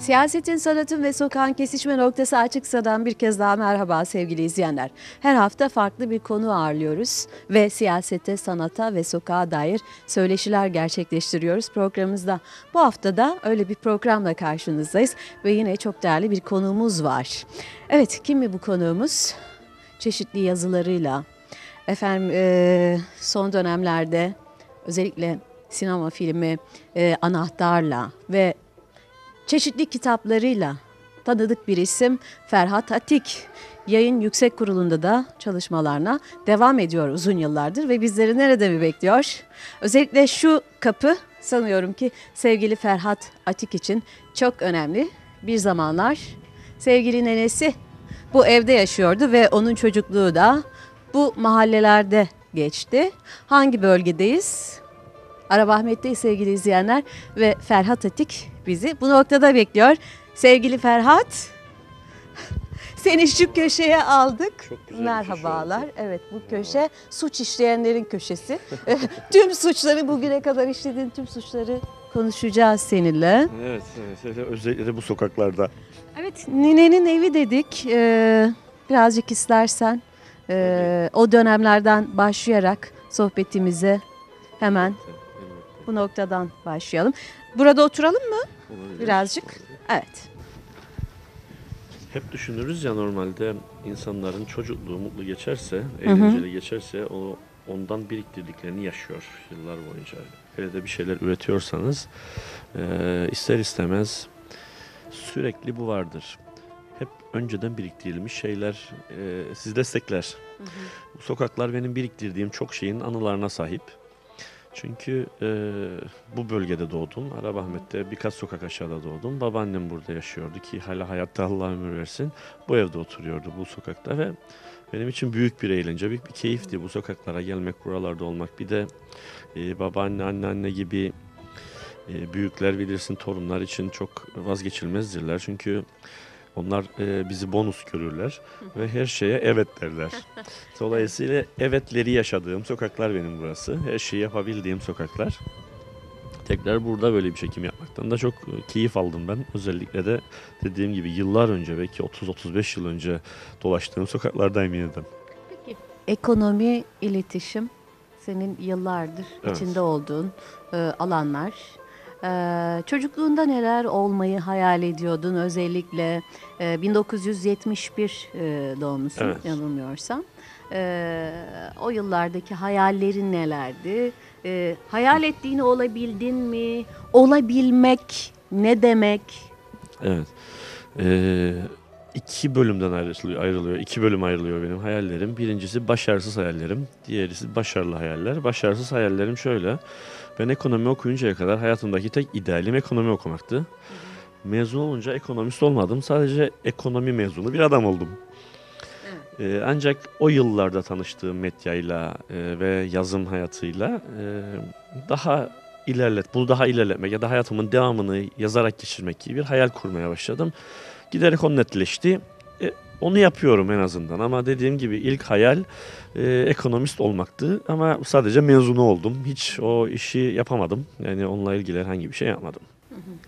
Siyasetin, sanatın ve sokağın kesişme noktası Açıksa'dan bir kez daha merhaba sevgili izleyenler. Her hafta farklı bir konu ağırlıyoruz ve siyasete, sanata ve sokağa dair söyleşiler gerçekleştiriyoruz programımızda. Bu hafta da öyle bir programla karşınızdayız ve yine çok değerli bir konuğumuz var. Evet, kim mi bu konuğumuz? Çeşitli yazılarıyla, efendim eee, son dönemlerde özellikle sinema filmi eee, anahtarla ve çeşitli kitaplarıyla tanıdık bir isim Ferhat Atik. Yayın Yüksek Kurulu'nda da çalışmalarına devam ediyor uzun yıllardır ve bizleri nerede mi bekliyor? Özellikle şu kapı sanıyorum ki sevgili Ferhat Atik için çok önemli. Bir zamanlar sevgili nenesi bu evde yaşıyordu ve onun çocukluğu da bu mahallelerde geçti. Hangi bölgedeyiz? Arabahmet'teyiz sevgili izleyenler ve Ferhat Atik bizi bu noktada bekliyor. Sevgili Ferhat, seni şu köşeye aldık. Çok güzel Merhabalar. köşe Evet bu köşe suç işleyenlerin köşesi. tüm suçları bugüne kadar işlediğin tüm suçları konuşacağız seninle. Evet, evet, evet. özellikle de bu sokaklarda. Evet ninenin evi dedik. Ee, birazcık istersen ee, o dönemlerden başlayarak sohbetimize hemen bu noktadan başlayalım. Burada oturalım mı? Olabilir. Birazcık. Evet. Hep düşünürüz ya normalde insanların çocukluğu mutlu geçerse, eğlenceli geçerse o ondan biriktirdiklerini yaşıyor yıllar boyunca. Hele de bir şeyler üretiyorsanız eee, ister istemez sürekli bu vardır. Hep önceden biriktirilmiş şeyler eee sizi destekler. Bu sokaklar benim biriktirdiğim çok şeyin anılarına sahip. Çünkü eee, bu bölgede doğdum. Arabahmet'te birkaç sokak aşağıda doğdum. Babaannem burada yaşıyordu ki hala hayatta Allah ömür versin. Bu evde oturuyordu bu sokakta ve benim için büyük bir eğlence, büyük bir keyifti bu sokaklara gelmek, buralarda olmak. Bir de eee, babaanne, anneanne gibi eee, büyükler bilirsin torunlar için çok vazgeçilmezdirler. Çünkü onlar eee, bizi bonus görürler ve her şeye evet derler. Dolayısıyla evetleri yaşadığım sokaklar benim burası. Her şeyi yapabildiğim sokaklar. Tekrar burada böyle bir çekim yapmaktan da çok e, keyif aldım ben. Özellikle de dediğim gibi yıllar önce belki 30-35 yıl önce dolaştığım sokaklardayım yeniden. Ekonomi, iletişim senin yıllardır Evet. içinde olduğun e, alanlar. E, çocukluğunda neler olmayı hayal ediyordun? Özellikle e, 1971 e, doğumlusun Evet. yanılmıyorsam. E, o yıllardaki hayallerin nelerdi? E, hayal ettiğini olabildin mi? Olabilmek ne demek? Evet. Ee, iki bölümden ayrılıyor, ayrılıyor. İki bölüm ayrılıyor benim hayallerim. Birincisi başarısız hayallerim. Diğerisi başarılı hayaller. Başarısız hayallerim şöyle. Ben ekonomi okuyuncaya kadar hayatımdaki tek idealim ekonomi okumaktı. Mezun olunca ekonomist olmadım. Sadece ekonomi mezunu bir adam oldum. Ee, ancak o yıllarda tanıştığım medyayla e, ve yazım hayatıyla e, daha ilerlet, bunu daha ilerletmek ya da hayatımın devamını yazarak geçirmek gibi bir hayal kurmaya başladım. Giderek o netleşti. E, onu yapıyorum en azından ama dediğim gibi ilk hayal e, ekonomist olmaktı ama sadece mezunu oldum. Hiç o işi yapamadım. Yani onunla ilgili herhangi bir şey yapmadım.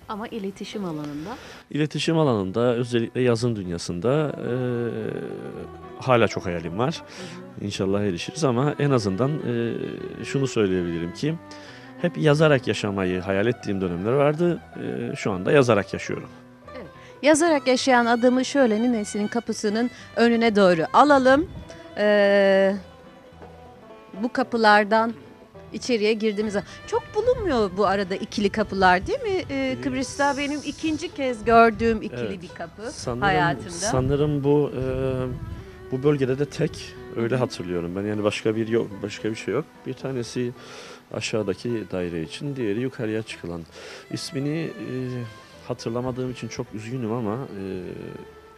Ama iletişim alanında İletişim alanında özellikle yazın dünyasında e, hala çok hayalim var. İnşallah erişiriz ama en azından e, şunu söyleyebilirim ki hep yazarak yaşamayı hayal ettiğim dönemler vardı. E, şu anda yazarak yaşıyorum. Yazarak yaşayan adamı şöyle ninesinin kapısının önüne doğru alalım. Ee, bu kapılardan içeriye girdiğimiz zaman. Çok bulunmuyor bu arada ikili kapılar değil mi? Ee, Kıbrıs'ta benim ikinci kez gördüğüm ikili Evet. bir kapı Sanırım, hayatımda. sanırım bu e, bu bölgede de tek öyle hatırlıyorum ben. Yani başka bir yok, başka bir şey yok. Bir tanesi aşağıdaki daire için, diğeri yukarıya çıkılan. İsmini e, hatırlamadığım için çok üzgünüm ama e,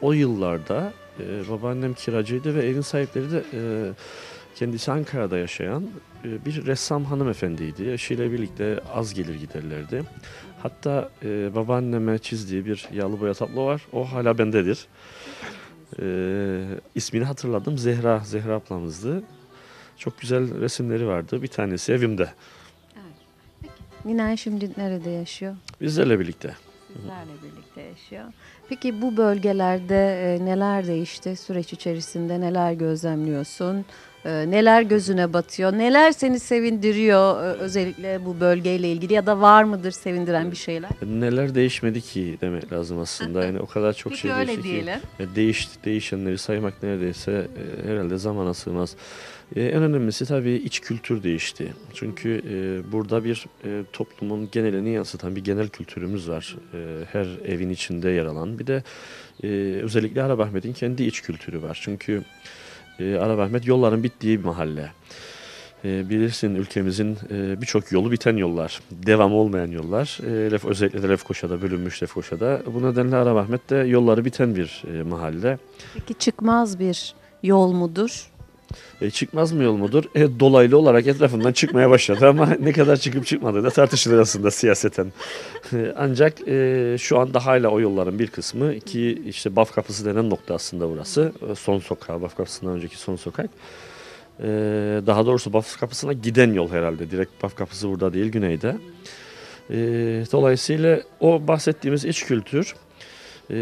o yıllarda e, babaannem kiracıydı ve evin sahipleri de e, kendisi Ankara'da yaşayan e, bir ressam hanımefendiydi. Eşiyle birlikte az gelir giderlerdi. Hatta e, babaanneme çizdiği bir yağlı boya tablo var. O hala bendedir. E, ismini hatırladım. Zehra, Zehra ablamızdı. Çok güzel resimleri vardı. Bir tanesi evimde. Ninen şimdi nerede yaşıyor? Bizlerle birlikte. Sizlerle birlikte yaşıyor. Peki bu bölgelerde e, neler değişti süreç içerisinde neler gözlemliyorsun? E, neler gözüne batıyor? Neler seni sevindiriyor e, özellikle bu bölgeyle ilgili ya da var mıdır sevindiren bir şeyler? Neler değişmedi ki demek lazım aslında. Yani o kadar çok Peki şey öyle değişti ki. diyelim. E, Değişti, değişenleri saymak neredeyse e, herhalde zamana sığmaz. En önemlisi tabii iç kültür değişti. Çünkü burada bir toplumun genelini yansıtan bir genel kültürümüz var. Her evin içinde yer alan. Bir de özellikle Arabahmet'in kendi iç kültürü var. Çünkü e, Arabahmet yolların bittiği bir mahalle. E, bilirsin ülkemizin e, birçok yolu biten yollar, devam olmayan yollar. E, Lef, özellikle de Lefkoşa'da, bölünmüş Lefkoşa'da. Bu nedenle Arabahmet de yolları biten bir e, mahalle. Peki çıkmaz bir yol mudur? E, çıkmaz mı yol mudur? E, dolaylı olarak etrafından çıkmaya başladı ama ne kadar çıkıp çıkmadığı da tartışılır aslında siyaseten. E, ancak e, şu anda hala o yolların bir kısmı ki işte Baf Kapısı denen nokta aslında burası. E, son sokağı, Baf Kapısı'ndan önceki son sokak. E, daha doğrusu Baf Kapısı'na giden yol herhalde. Direkt Baf Kapısı burada değil, güneyde. E, dolayısıyla o bahsettiğimiz iç kültür e,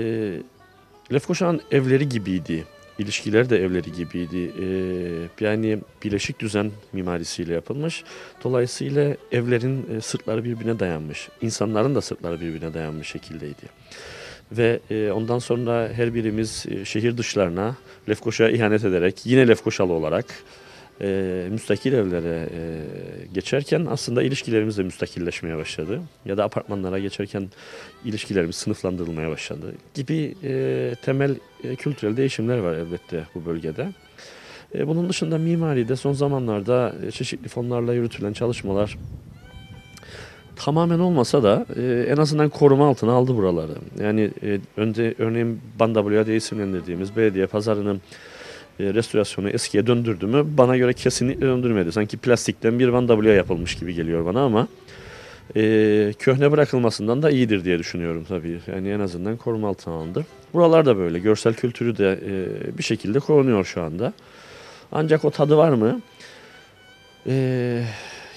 Lefkoşa'nın evleri gibiydi. İlişkiler de evleri gibiydi. Ee, yani bileşik düzen mimarisiyle yapılmış. Dolayısıyla evlerin e, sırtları birbirine dayanmış. İnsanların da sırtları birbirine dayanmış şekildeydi. Ve e, ondan sonra her birimiz e, şehir dışlarına Lefkoşa'ya ihanet ederek yine Lefkoşalı olarak e, müstakil evlere e, geçerken aslında ilişkilerimiz de müstakilleşmeye başladı. Ya da apartmanlara geçerken ilişkilerimiz sınıflandırılmaya başladı gibi e, temel e, kültürel değişimler var elbette bu bölgede. E, bunun dışında mimaride son zamanlarda e, çeşitli fonlarla yürütülen çalışmalar tamamen olmasa da e, en azından koruma altına aldı buraları. Yani e, önce örneğin Bandabluya isimlendirdiğimiz belediye pazarının e, restorasyonu eskiye döndürdü mü bana göre kesinlikle döndürmedi. Sanki plastikten bir Bandabluya yapılmış gibi geliyor bana ama e, köhne bırakılmasından da iyidir diye düşünüyorum tabii. Yani en azından koruma altına alındı. Buralar da böyle. Görsel kültürü de e, bir şekilde korunuyor şu anda. Ancak o tadı var mı? E,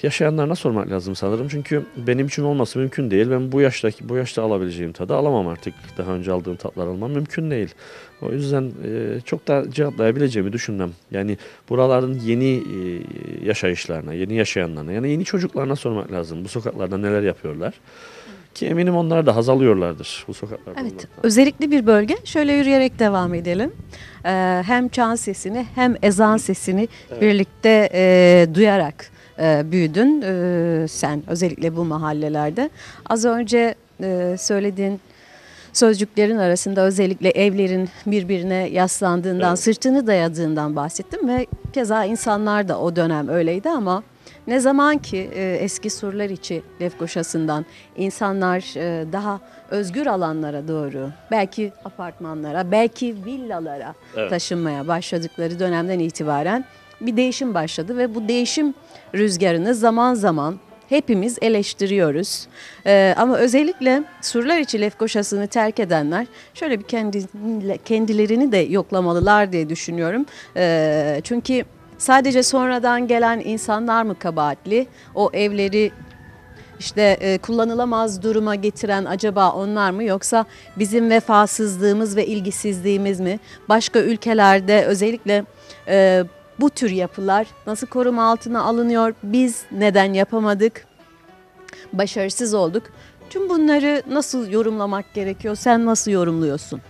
yaşayanlarına sormak lazım sanırım. Çünkü benim için olması mümkün değil. Ben bu yaştaki bu yaşta alabileceğim tadı alamam artık. Daha önce aldığım tatlar almam mümkün değil. O yüzden e, çok da cevaplayabileceğimi düşünmem. Yani buraların yeni e, yaşayışlarına, yeni yaşayanlarına, yani yeni çocuklarına sormak lazım. Bu sokaklarda neler yapıyorlar? Ki eminim onlar da haz alıyorlardır bu sokaklarda. Evet, özellikle bir bölge. Şöyle yürüyerek devam edelim. Ee, hem çan sesini hem ezan sesini birlikte e, duyarak e, büyüdün e, sen özellikle bu mahallelerde. Az önce e, söylediğin sözcüklerin arasında özellikle evlerin birbirine yaslandığından, Evet. sırtını dayadığından bahsettim ve keza insanlar da o dönem öyleydi ama ne zaman ki e, eski surlar içi Lefkoşa'sından insanlar e, daha özgür alanlara doğru, belki apartmanlara, belki villalara Evet. taşınmaya başladıkları dönemden itibaren bir değişim başladı ve bu değişim rüzgarını zaman zaman hepimiz eleştiriyoruz. Ee, ama özellikle surlar içi Lefkoşa'sını terk edenler şöyle bir kendi, kendilerini de yoklamalılar diye düşünüyorum. Ee, çünkü sadece sonradan gelen insanlar mı kabahatli? O evleri işte e, kullanılamaz duruma getiren acaba onlar mı yoksa bizim vefasızlığımız ve ilgisizliğimiz mi? Başka ülkelerde özellikle e, bu tür yapılar nasıl koruma altına alınıyor? Biz neden yapamadık? Başarısız olduk. Tüm bunları nasıl yorumlamak gerekiyor? Sen nasıl yorumluyorsun?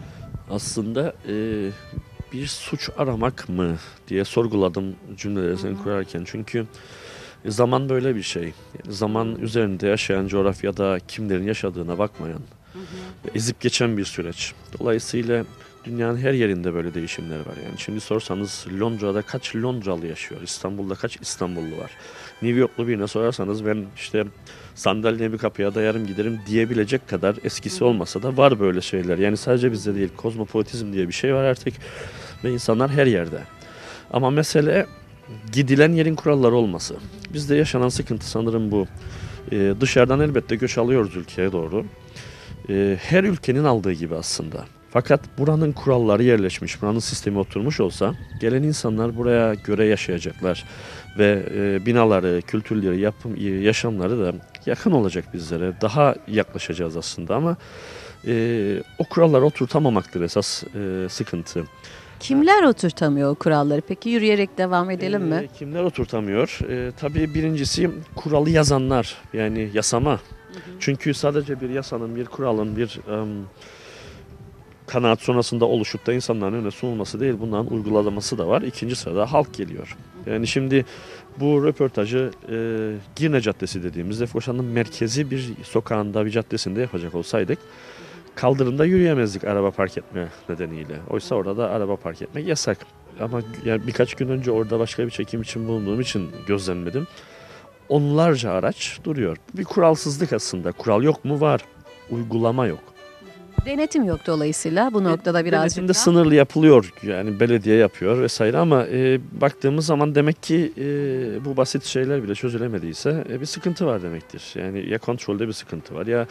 Aslında e, bir suç aramak mı diye sorguladım cümleleri seni kurarken. Çünkü zaman böyle bir şey. Yani zaman üzerinde yaşayan coğrafyada kimlerin yaşadığına bakmayan, ezip geçen bir süreç. Dolayısıyla dünyanın her yerinde böyle değişimler var. Yani şimdi sorsanız Londra'da kaç Londralı yaşıyor? İstanbul'da kaç İstanbullu var? New Yorklu birine sorarsanız ben işte sandalyemi bir kapıya dayarım giderim diyebilecek kadar eskisi olmasa da var böyle şeyler. Yani sadece bizde değil kozmopolitizm diye bir şey var artık ve insanlar her yerde. Ama mesele gidilen yerin kuralları olması. Bizde yaşanan sıkıntı sanırım bu. Ee, dışarıdan elbette göç alıyoruz ülkeye doğru. Ee, her ülkenin aldığı gibi aslında. Fakat buranın kuralları yerleşmiş, buranın sistemi oturmuş olsa gelen insanlar buraya göre yaşayacaklar. ve e, binaları, kültürleri, yapım, e, yaşamları da yakın olacak bizlere. Daha yaklaşacağız aslında ama e, o kuralları oturtamamaktır esas e, sıkıntı. Kimler oturtamıyor o kuralları? Peki yürüyerek devam edelim mi? E, kimler oturtamıyor? E, tabii birincisi kuralı yazanlar yani yasama. Çünkü sadece bir yasanın, bir kuralın, bir em, kanaat sonrasında oluşup da insanların önüne sunulması değil, bunların uygulaması da var. İkinci sırada halk geliyor. Yani şimdi bu röportajı e, Girne Caddesi dediğimiz Lefkoşa'nın merkezi bir sokağında, bir caddesinde yapacak olsaydık kaldırımda yürüyemezdik araba park etme nedeniyle. Oysa orada da araba park etmek yasak. Ama yani birkaç gün önce orada başka bir çekim için bulunduğum için gözlemledim. Onlarca araç duruyor. Bir kuralsızlık aslında. Kural yok mu? Var. Uygulama yok. Denetim yok dolayısıyla bu noktada birazcık Denetim de daha. sınırlı yapılıyor. Yani belediye yapıyor vesaire ama e, baktığımız zaman demek ki e, bu basit şeyler bile çözülemediyse e, bir sıkıntı var demektir. Yani ya kontrolde bir sıkıntı var ya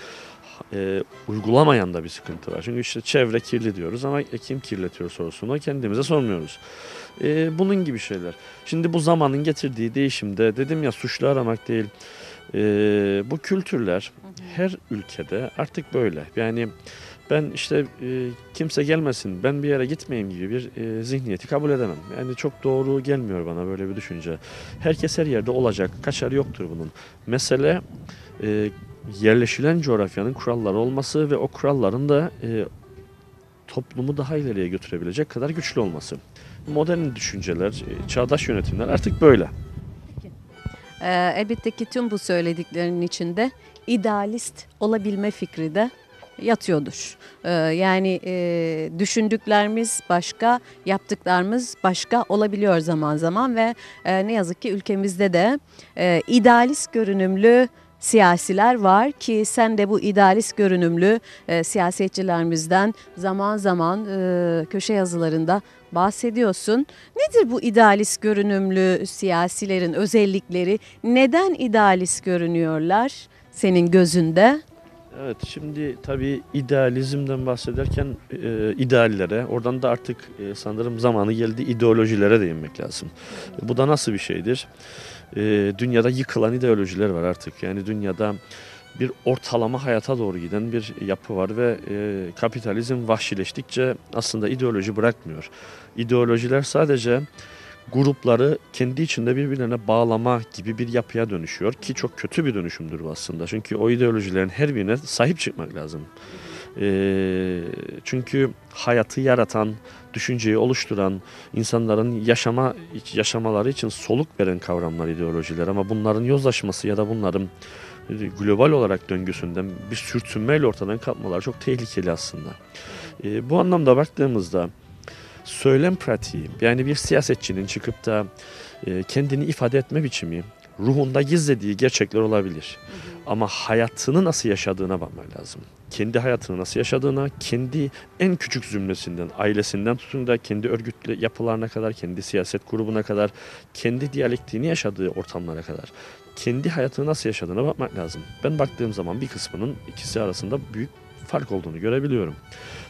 e, uygulamayan da bir sıkıntı var. Çünkü işte çevre kirli diyoruz ama e, kim kirletiyor sorusunu kendimize sormuyoruz. E, bunun gibi şeyler. Şimdi bu zamanın getirdiği değişimde dedim ya suçlu aramak değil. e, bu kültürler her ülkede artık böyle. Yani ben işte e, kimse gelmesin, ben bir yere gitmeyeyim gibi bir e, zihniyeti kabul edemem. Yani çok doğru gelmiyor bana böyle bir düşünce. Herkes her yerde olacak, kaçar yoktur bunun. Mesele e, yerleşilen coğrafyanın kuralları olması ve o kuralların da e, toplumu daha ileriye götürebilecek kadar güçlü olması. Modern düşünceler, e, çağdaş yönetimler artık böyle. Ee, elbette ki tüm bu söylediklerinin içinde idealist olabilme fikri de yatıyordur. Ee, yani e, düşündüklerimiz başka, yaptıklarımız başka olabiliyor zaman zaman ve e, ne yazık ki ülkemizde de e, idealist görünümlü siyasiler var ki sen de bu idealist görünümlü siyasetçilerimizden zaman zaman köşe yazılarında bahsediyorsun. Nedir bu idealist görünümlü siyasilerin özellikleri? Neden idealist görünüyorlar senin gözünde? Evet şimdi tabii idealizmden bahsederken e, ideallere oradan da artık e, sanırım zamanı geldi ideolojilere değinmek lazım. E, bu da nasıl bir şeydir? E, dünyada yıkılan ideolojiler var artık. Yani dünyada bir ortalama hayata doğru giden bir yapı var ve e, kapitalizm vahşileştikçe aslında ideoloji bırakmıyor. İdeolojiler sadece grupları kendi içinde birbirlerine bağlama gibi bir yapıya dönüşüyor ki çok kötü bir dönüşümdür bu aslında. Çünkü o ideolojilerin her birine sahip çıkmak lazım. Ee, çünkü hayatı yaratan, düşünceyi oluşturan, insanların yaşama yaşamaları için soluk veren kavramlar ideolojiler ama bunların yozlaşması ya da bunların global olarak döngüsünden bir sürtünmeyle ortadan kalkmaları çok tehlikeli aslında. Ee, bu anlamda baktığımızda söylem pratiği yani bir siyasetçinin çıkıp da e, kendini ifade etme biçimi ruhunda gizlediği gerçekler olabilir. Ama hayatını nasıl yaşadığına bakmak lazım. Kendi hayatını nasıl yaşadığına, kendi en küçük zümresinden, ailesinden tutun da kendi örgütlü yapılarına kadar, kendi siyaset grubuna kadar, kendi diyalektiğini yaşadığı ortamlara kadar, kendi hayatını nasıl yaşadığına bakmak lazım. Ben baktığım zaman bir kısmının ikisi arasında büyük fark olduğunu görebiliyorum.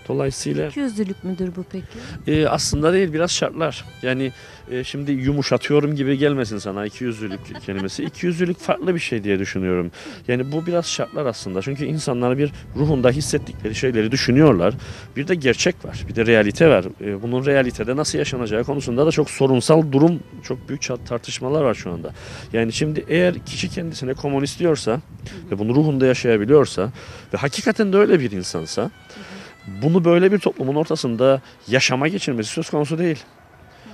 Dolayısıyla İkiyüzlülük müdür bu peki? e, aslında değil biraz şartlar. Yani e, şimdi yumuşatıyorum gibi gelmesin sana ikiyüzlülük kelimesi. İkiyüzlülük farklı bir şey diye düşünüyorum. Yani bu biraz şartlar aslında. Çünkü insanlar bir ruhunda hissettikleri şeyleri düşünüyorlar. Bir de gerçek var. Bir de realite var. E, bunun realitede nasıl yaşanacağı konusunda da çok sorunsal durum, çok büyük tartışmalar var şu anda. Yani şimdi eğer kişi kendisine komünist diyorsa ve bunu ruhunda yaşayabiliyorsa ve hakikaten de öyle bir insansa bunu böyle bir toplumun ortasında yaşama geçirmesi söz konusu değil.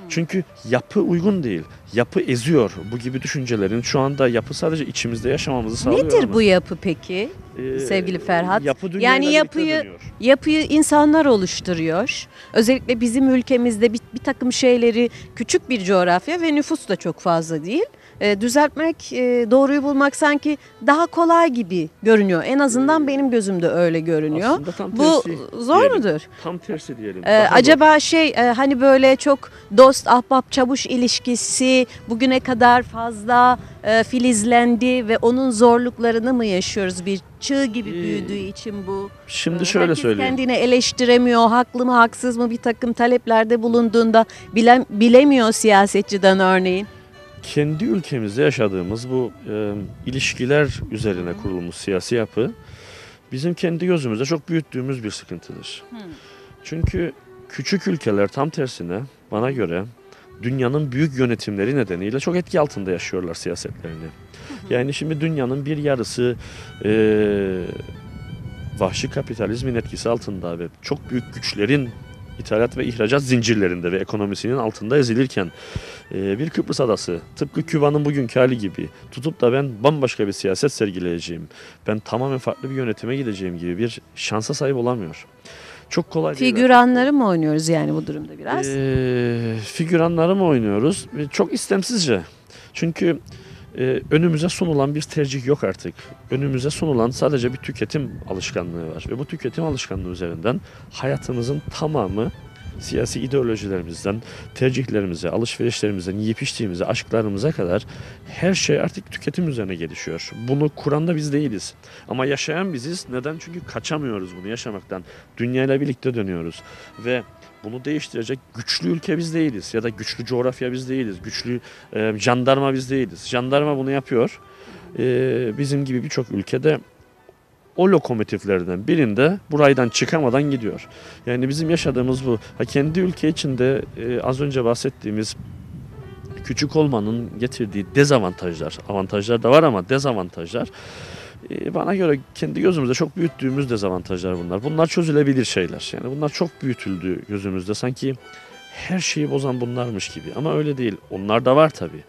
Çünkü yapı uygun değil. Yapı eziyor. Bu gibi düşüncelerin şu anda yapı sadece içimizde yaşamamızı sağlıyor. Nedir ama, bu yapı peki? e, sevgili Ferhat? Yapı Yani yapıyı- dönüyor. Yapıyı insanlar oluşturuyor. Özellikle bizim ülkemizde bir, bir takım şeyleri küçük bir coğrafya ve nüfus da çok fazla değil. E, düzeltmek, e, doğruyu bulmak sanki daha kolay gibi görünüyor. En azından benim gözümde öyle görünüyor. Tam Bu tersi zor diyelim. mudur? Tam tersi diyelim. Ee, zor. acaba şey e, hani böyle çok dost ahbap çavuş ilişkisi bugüne kadar fazla e, filizlendi ve onun zorluklarını mı yaşıyoruz bir çığ gibi Ee, büyüdüğü için bu? Şimdi Ee, şöyle herkes söyleyeyim. kendini eleştiremiyor, haklı mı haksız mı bir takım taleplerde bulunduğunda bilen, bilemiyor siyasetçiden örneğin. kendi ülkemizde yaşadığımız bu e, ilişkiler üzerine kurulmuş siyasi yapı bizim kendi gözümüzde çok büyüttüğümüz bir sıkıntıdır. Çünkü küçük ülkeler tam tersine bana göre dünyanın büyük yönetimleri nedeniyle çok etki altında yaşıyorlar siyasetlerini. Yani şimdi dünyanın bir yarısı e, vahşi kapitalizmin etkisi altında ve çok büyük güçlerin ithalat ve ihracat zincirlerinde ve ekonomisinin altında ezilirken e, bir Kıbrıs adası tıpkı Küba'nın bugünkü hali gibi tutup da ben bambaşka bir siyaset sergileyeceğim, ben tamamen farklı bir yönetime gideceğim gibi bir şansa sahip olamıyor. Çok kolay değil. Figüranları mı oynuyoruz yani bu durumda biraz? Ee, figüranları mı oynuyoruz? Çok istemsizce. Çünkü e, önümüze sunulan bir tercih yok artık. Önümüze sunulan sadece bir tüketim alışkanlığı var. Ve bu tüketim alışkanlığı üzerinden hayatımızın tamamı siyasi ideolojilerimizden, tercihlerimize, alışverişlerimizden, yiyip içtiğimize, aşklarımıza kadar her şey artık tüketim üzerine gelişiyor. Bunu kuran da biz değiliz. Ama yaşayan biziz. Neden? Çünkü kaçamıyoruz bunu yaşamaktan. Dünyayla birlikte dönüyoruz. Ve bunu değiştirecek güçlü ülke biz değiliz. Ya da güçlü coğrafya biz değiliz. Güçlü e, jandarma biz değiliz. Jandarma bunu yapıyor. E, bizim gibi birçok ülkede o lokomotiflerden birinde buraydan çıkamadan gidiyor. Yani bizim yaşadığımız bu. Ha kendi ülke içinde e, az önce bahsettiğimiz küçük olmanın getirdiği dezavantajlar, avantajlar da var ama dezavantajlar e, bana göre kendi gözümüzde çok büyüttüğümüz dezavantajlar bunlar. Bunlar çözülebilir şeyler. Yani bunlar çok büyütüldü gözümüzde. Sanki her şeyi bozan bunlarmış gibi. Ama öyle değil. Onlar da var tabii.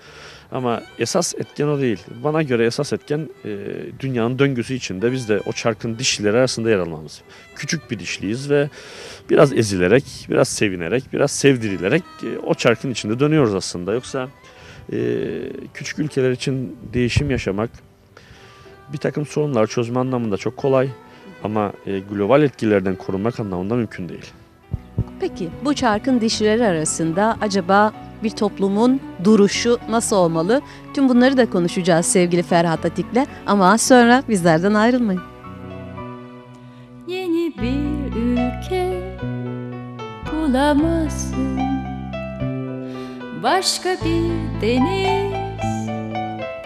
Ama esas etken o değil. Bana göre esas etken e, dünyanın döngüsü içinde biz de o çarkın dişlileri arasında yer almamız. Küçük bir dişliyiz ve biraz ezilerek, biraz sevinerek, biraz sevdirilerek e, o çarkın içinde dönüyoruz aslında. Yoksa e, küçük ülkeler için değişim yaşamak bir takım sorunlar çözme anlamında çok kolay ama e, global etkilerden korunmak anlamında mümkün değil. Peki bu çarkın dişleri arasında acaba bir toplumun duruşu nasıl olmalı? Tüm bunları da konuşacağız sevgili Ferhat Atik'le ama az sonra bizlerden ayrılmayın. Yeni bir ülke bulamazsın Başka bir deniz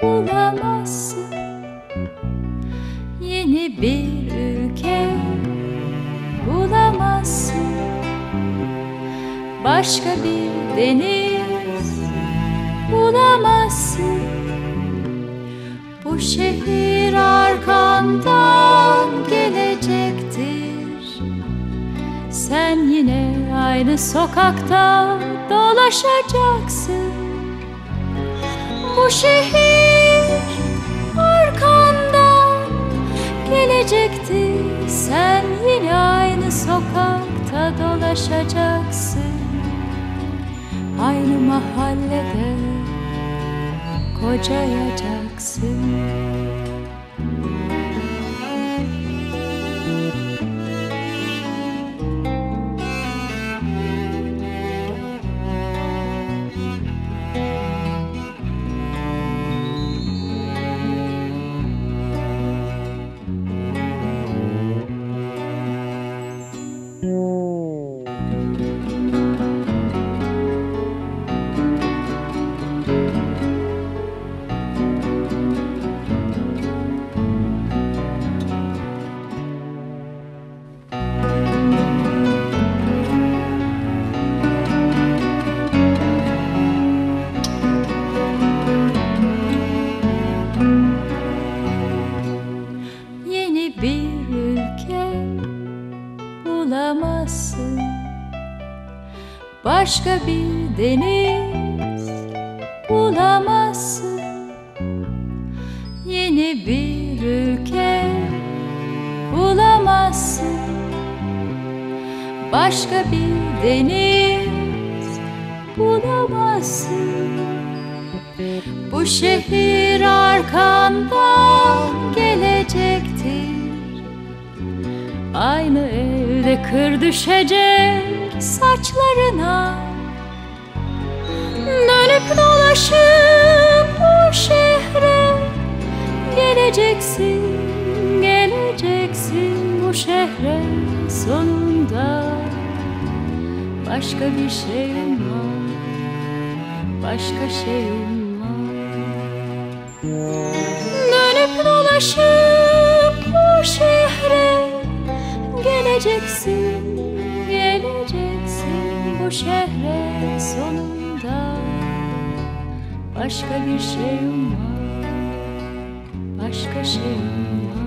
bulamazsın Yeni bir ülke bulamazsın Başka bir deniz bulamazsın. Bu şehir arkandan gelecektir. Sen yine aynı sokakta dolaşacaksın. Bu şehir arkandan gelecektir. Sen yine aynı sokakta dolaşacaksın Aynı mahallede kocayacaksın Başka bir deniz bulamazsın. Yeni bir ülke bulamazsın. Başka bir deniz bulamazsın. Bu şehir arkandan gelecektir. Aynı evde kır düşecek saçlarına Dönüp dolaşıp bu şehre. Geleceksin, geleceksin bu şehre sonunda. Başka bir şeyim var, başka şeyim var. Dönüp dolaşıp bu şehre. Geleceksin, geleceksin bu şehre sonunda Başka bir şeyim var, başka şeyim var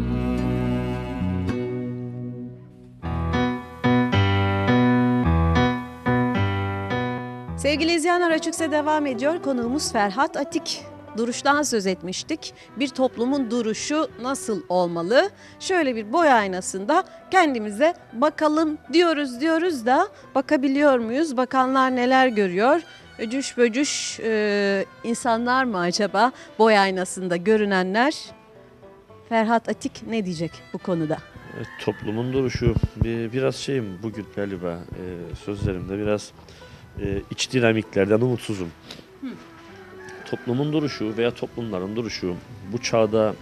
Sevgili izleyenler Açıksa devam ediyor. Konuğumuz Ferhat Atik. Duruştan söz etmiştik. Bir toplumun duruşu nasıl olmalı? Şöyle bir boy aynasında kendimize bakalım diyoruz diyoruz da bakabiliyor muyuz? Bakanlar neler görüyor? Öcüş böcüş e, insanlar mı acaba boy aynasında görünenler? Ferhat Atik ne diyecek bu konuda? Evet, toplumun duruşu bir, biraz şeyim bugün galiba e, sözlerimde biraz e, iç dinamiklerden umutsuzum. Toplumun duruşu veya toplumların duruşu bu çağda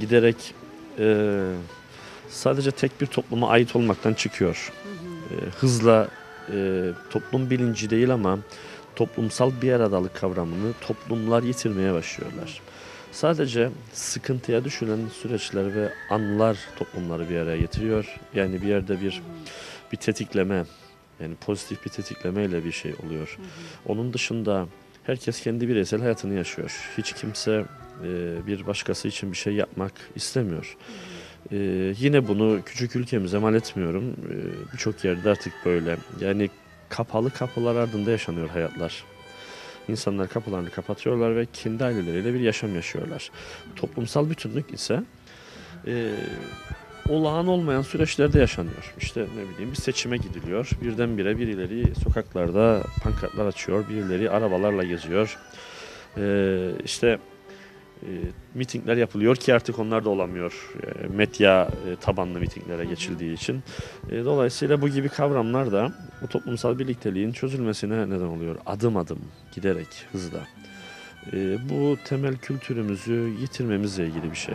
giderek e, sadece tek bir topluma ait olmaktan çıkıyor. E, hızla e, toplum bilinci değil ama toplumsal bir aradalık kavramını toplumlar yitirmeye başlıyorlar. Sadece sıkıntıya düşülen süreçler ve anlar toplumları bir araya getiriyor. Yani bir yerde bir bir tetikleme, yani pozitif bir tetiklemeyle bir şey oluyor. Onun dışında herkes kendi bireysel hayatını yaşıyor. Hiç kimse e, bir başkası için bir şey yapmak istemiyor. E, yine bunu küçük ülkemize mal etmiyorum. E, Birçok yerde artık böyle. Yani kapalı kapılar ardında yaşanıyor hayatlar. İnsanlar kapılarını kapatıyorlar ve kendi aileleriyle bir yaşam yaşıyorlar. Toplumsal bütünlük ise e, olağan olmayan süreçlerde yaşanıyor. İşte ne bileyim bir seçime gidiliyor. Birdenbire birileri sokaklarda pankartlar açıyor. Birileri arabalarla geziyor. E, işte e, mitingler yapılıyor ki artık onlar da olamıyor. E, medya e, tabanlı mitinglere geçildiği için. E, dolayısıyla bu gibi kavramlar da bu toplumsal birlikteliğin çözülmesine neden oluyor. Adım adım giderek hızla. E, bu temel kültürümüzü yitirmemizle ilgili bir şey.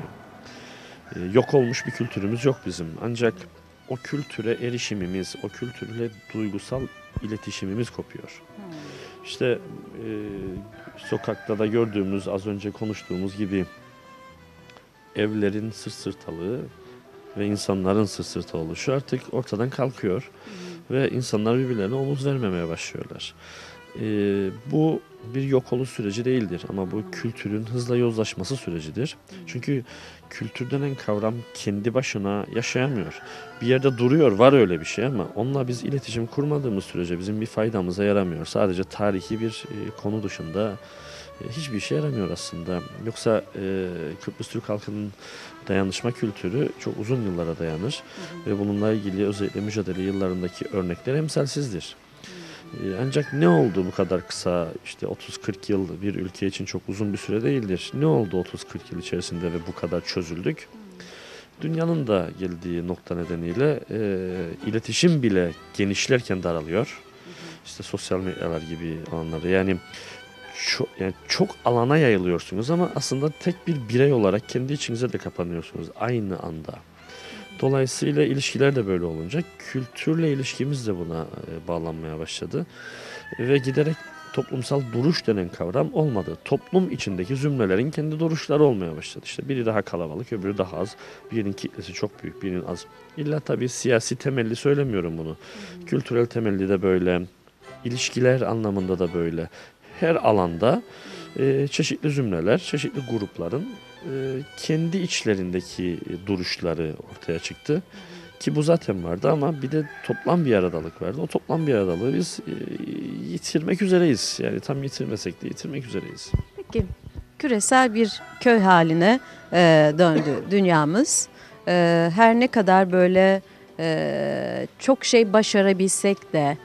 E, yok olmuş bir kültürümüz yok bizim. Ancak o kültüre erişimimiz, o kültürle duygusal iletişimimiz kopuyor. İşte e, sokakta da gördüğümüz, az önce konuştuğumuz gibi evlerin sırt sırtalığı ve insanların sırt sırta oluşu artık ortadan kalkıyor. Ve insanlar birbirlerine omuz vermemeye başlıyorlar. E, bu bir yok oluş süreci değildir ama bu kültürün hızla yozlaşması sürecidir. Çünkü kültür denen kavram kendi başına yaşayamıyor. Bir yerde duruyor, var öyle bir şey ama onunla biz iletişim kurmadığımız sürece bizim bir faydamıza yaramıyor. Sadece tarihi bir e, konu dışında e, hiçbir işe yaramıyor aslında. Yoksa e, Kıbrıs Türk halkının dayanışma kültürü çok uzun yıllara dayanır ve bununla ilgili özellikle mücadele yıllarındaki örnekler emsalsizdir. E, Ancak ne oldu bu kadar kısa işte 30-40 yıl bir ülke için çok uzun bir süre değildir. Ne oldu 30-40 yıl içerisinde ve bu kadar çözüldük? Dünyanın da geldiği nokta nedeniyle e, iletişim bile genişlerken daralıyor. İşte sosyal medyalar gibi alanlarda yani çok, yani çok alana yayılıyorsunuz ama aslında tek bir birey olarak kendi içinize de kapanıyorsunuz aynı anda. Dolayısıyla ilişkiler de böyle olunca kültürle ilişkimiz de buna e, bağlanmaya başladı. Ve giderek toplumsal duruş denen kavram olmadı. Toplum içindeki zümrelerin kendi duruşları olmaya başladı. İşte biri daha kalabalık, öbürü daha az. Birinin kitlesi çok büyük, birinin az. İlla tabii siyasi temelli söylemiyorum bunu. Kültürel temelli de böyle, ilişkiler anlamında da böyle. Her alanda e, çeşitli zümreler, çeşitli grupların kendi içlerindeki duruşları ortaya çıktı. Ki bu zaten vardı ama bir de toplam bir aradalık vardı. O toplam bir aradalığı biz e, yitirmek üzereyiz. Yani tam yitirmesek de yitirmek üzereyiz. Peki küresel bir köy haline e, döndü dünyamız. E, her ne kadar böyle e, çok şey başarabilsek de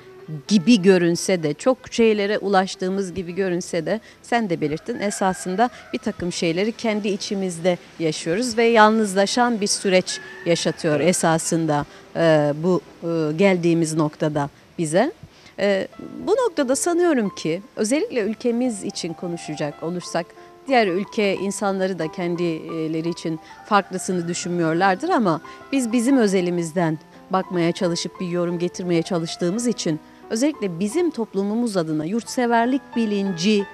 gibi görünse de çok şeylere ulaştığımız gibi görünse de sen de belirttin esasında bir takım şeyleri kendi içimizde yaşıyoruz ve yalnızlaşan bir süreç yaşatıyor esasında e, bu e, geldiğimiz noktada bize. E, bu noktada sanıyorum ki özellikle ülkemiz için konuşacak olursak diğer ülke insanları da kendileri için farklısını düşünmüyorlardır ama biz bizim özelimizden bakmaya çalışıp bir yorum getirmeye çalıştığımız için özellikle bizim toplumumuz adına yurtseverlik bilinci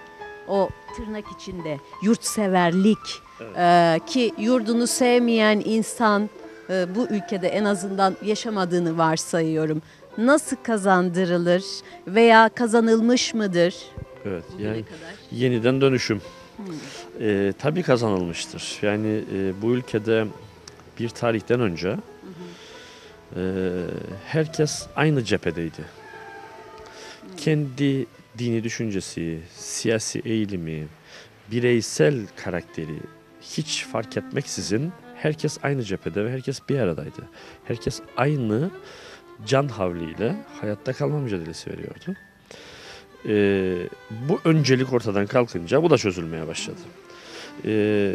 o tırnak içinde yurtseverlik e, ki yurdunu sevmeyen insan e, bu ülkede en azından yaşamadığını varsayıyorum. Nasıl kazandırılır veya kazanılmış mıdır? Evet. Yani kadar? yeniden dönüşüm. Ee, tabii kazanılmıştır. Yani e, bu ülkede bir tarihten önce e, herkes aynı cephedeydi. Kendi dini düşüncesi, siyasi eğilimi, bireysel karakteri hiç fark etmeksizin herkes aynı cephede ve herkes bir aradaydı. Herkes aynı can havliyle hayatta kalma mücadelesi veriyordu. Ee, bu öncelik ortadan kalkınca bu da çözülmeye başladı. Ee,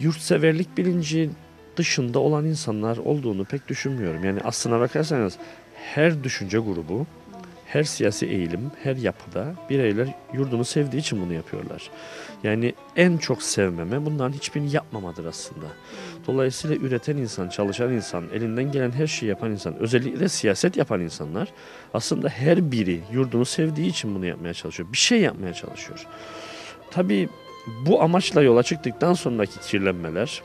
yurtseverlik bilinci dışında olan insanlar olduğunu pek düşünmüyorum. Yani aslına bakarsanız her düşünce grubu, her siyasi eğilim, her yapıda bireyler yurdunu sevdiği için bunu yapıyorlar. Yani en çok sevmeme bunların hiçbirini yapmamadır aslında. Dolayısıyla üreten insan, çalışan insan, elinden gelen her şeyi yapan insan, özellikle siyaset yapan insanlar aslında her biri yurdunu sevdiği için bunu yapmaya çalışıyor. Bir şey yapmaya çalışıyor. Tabii bu amaçla yola çıktıktan sonraki kirlenmeler,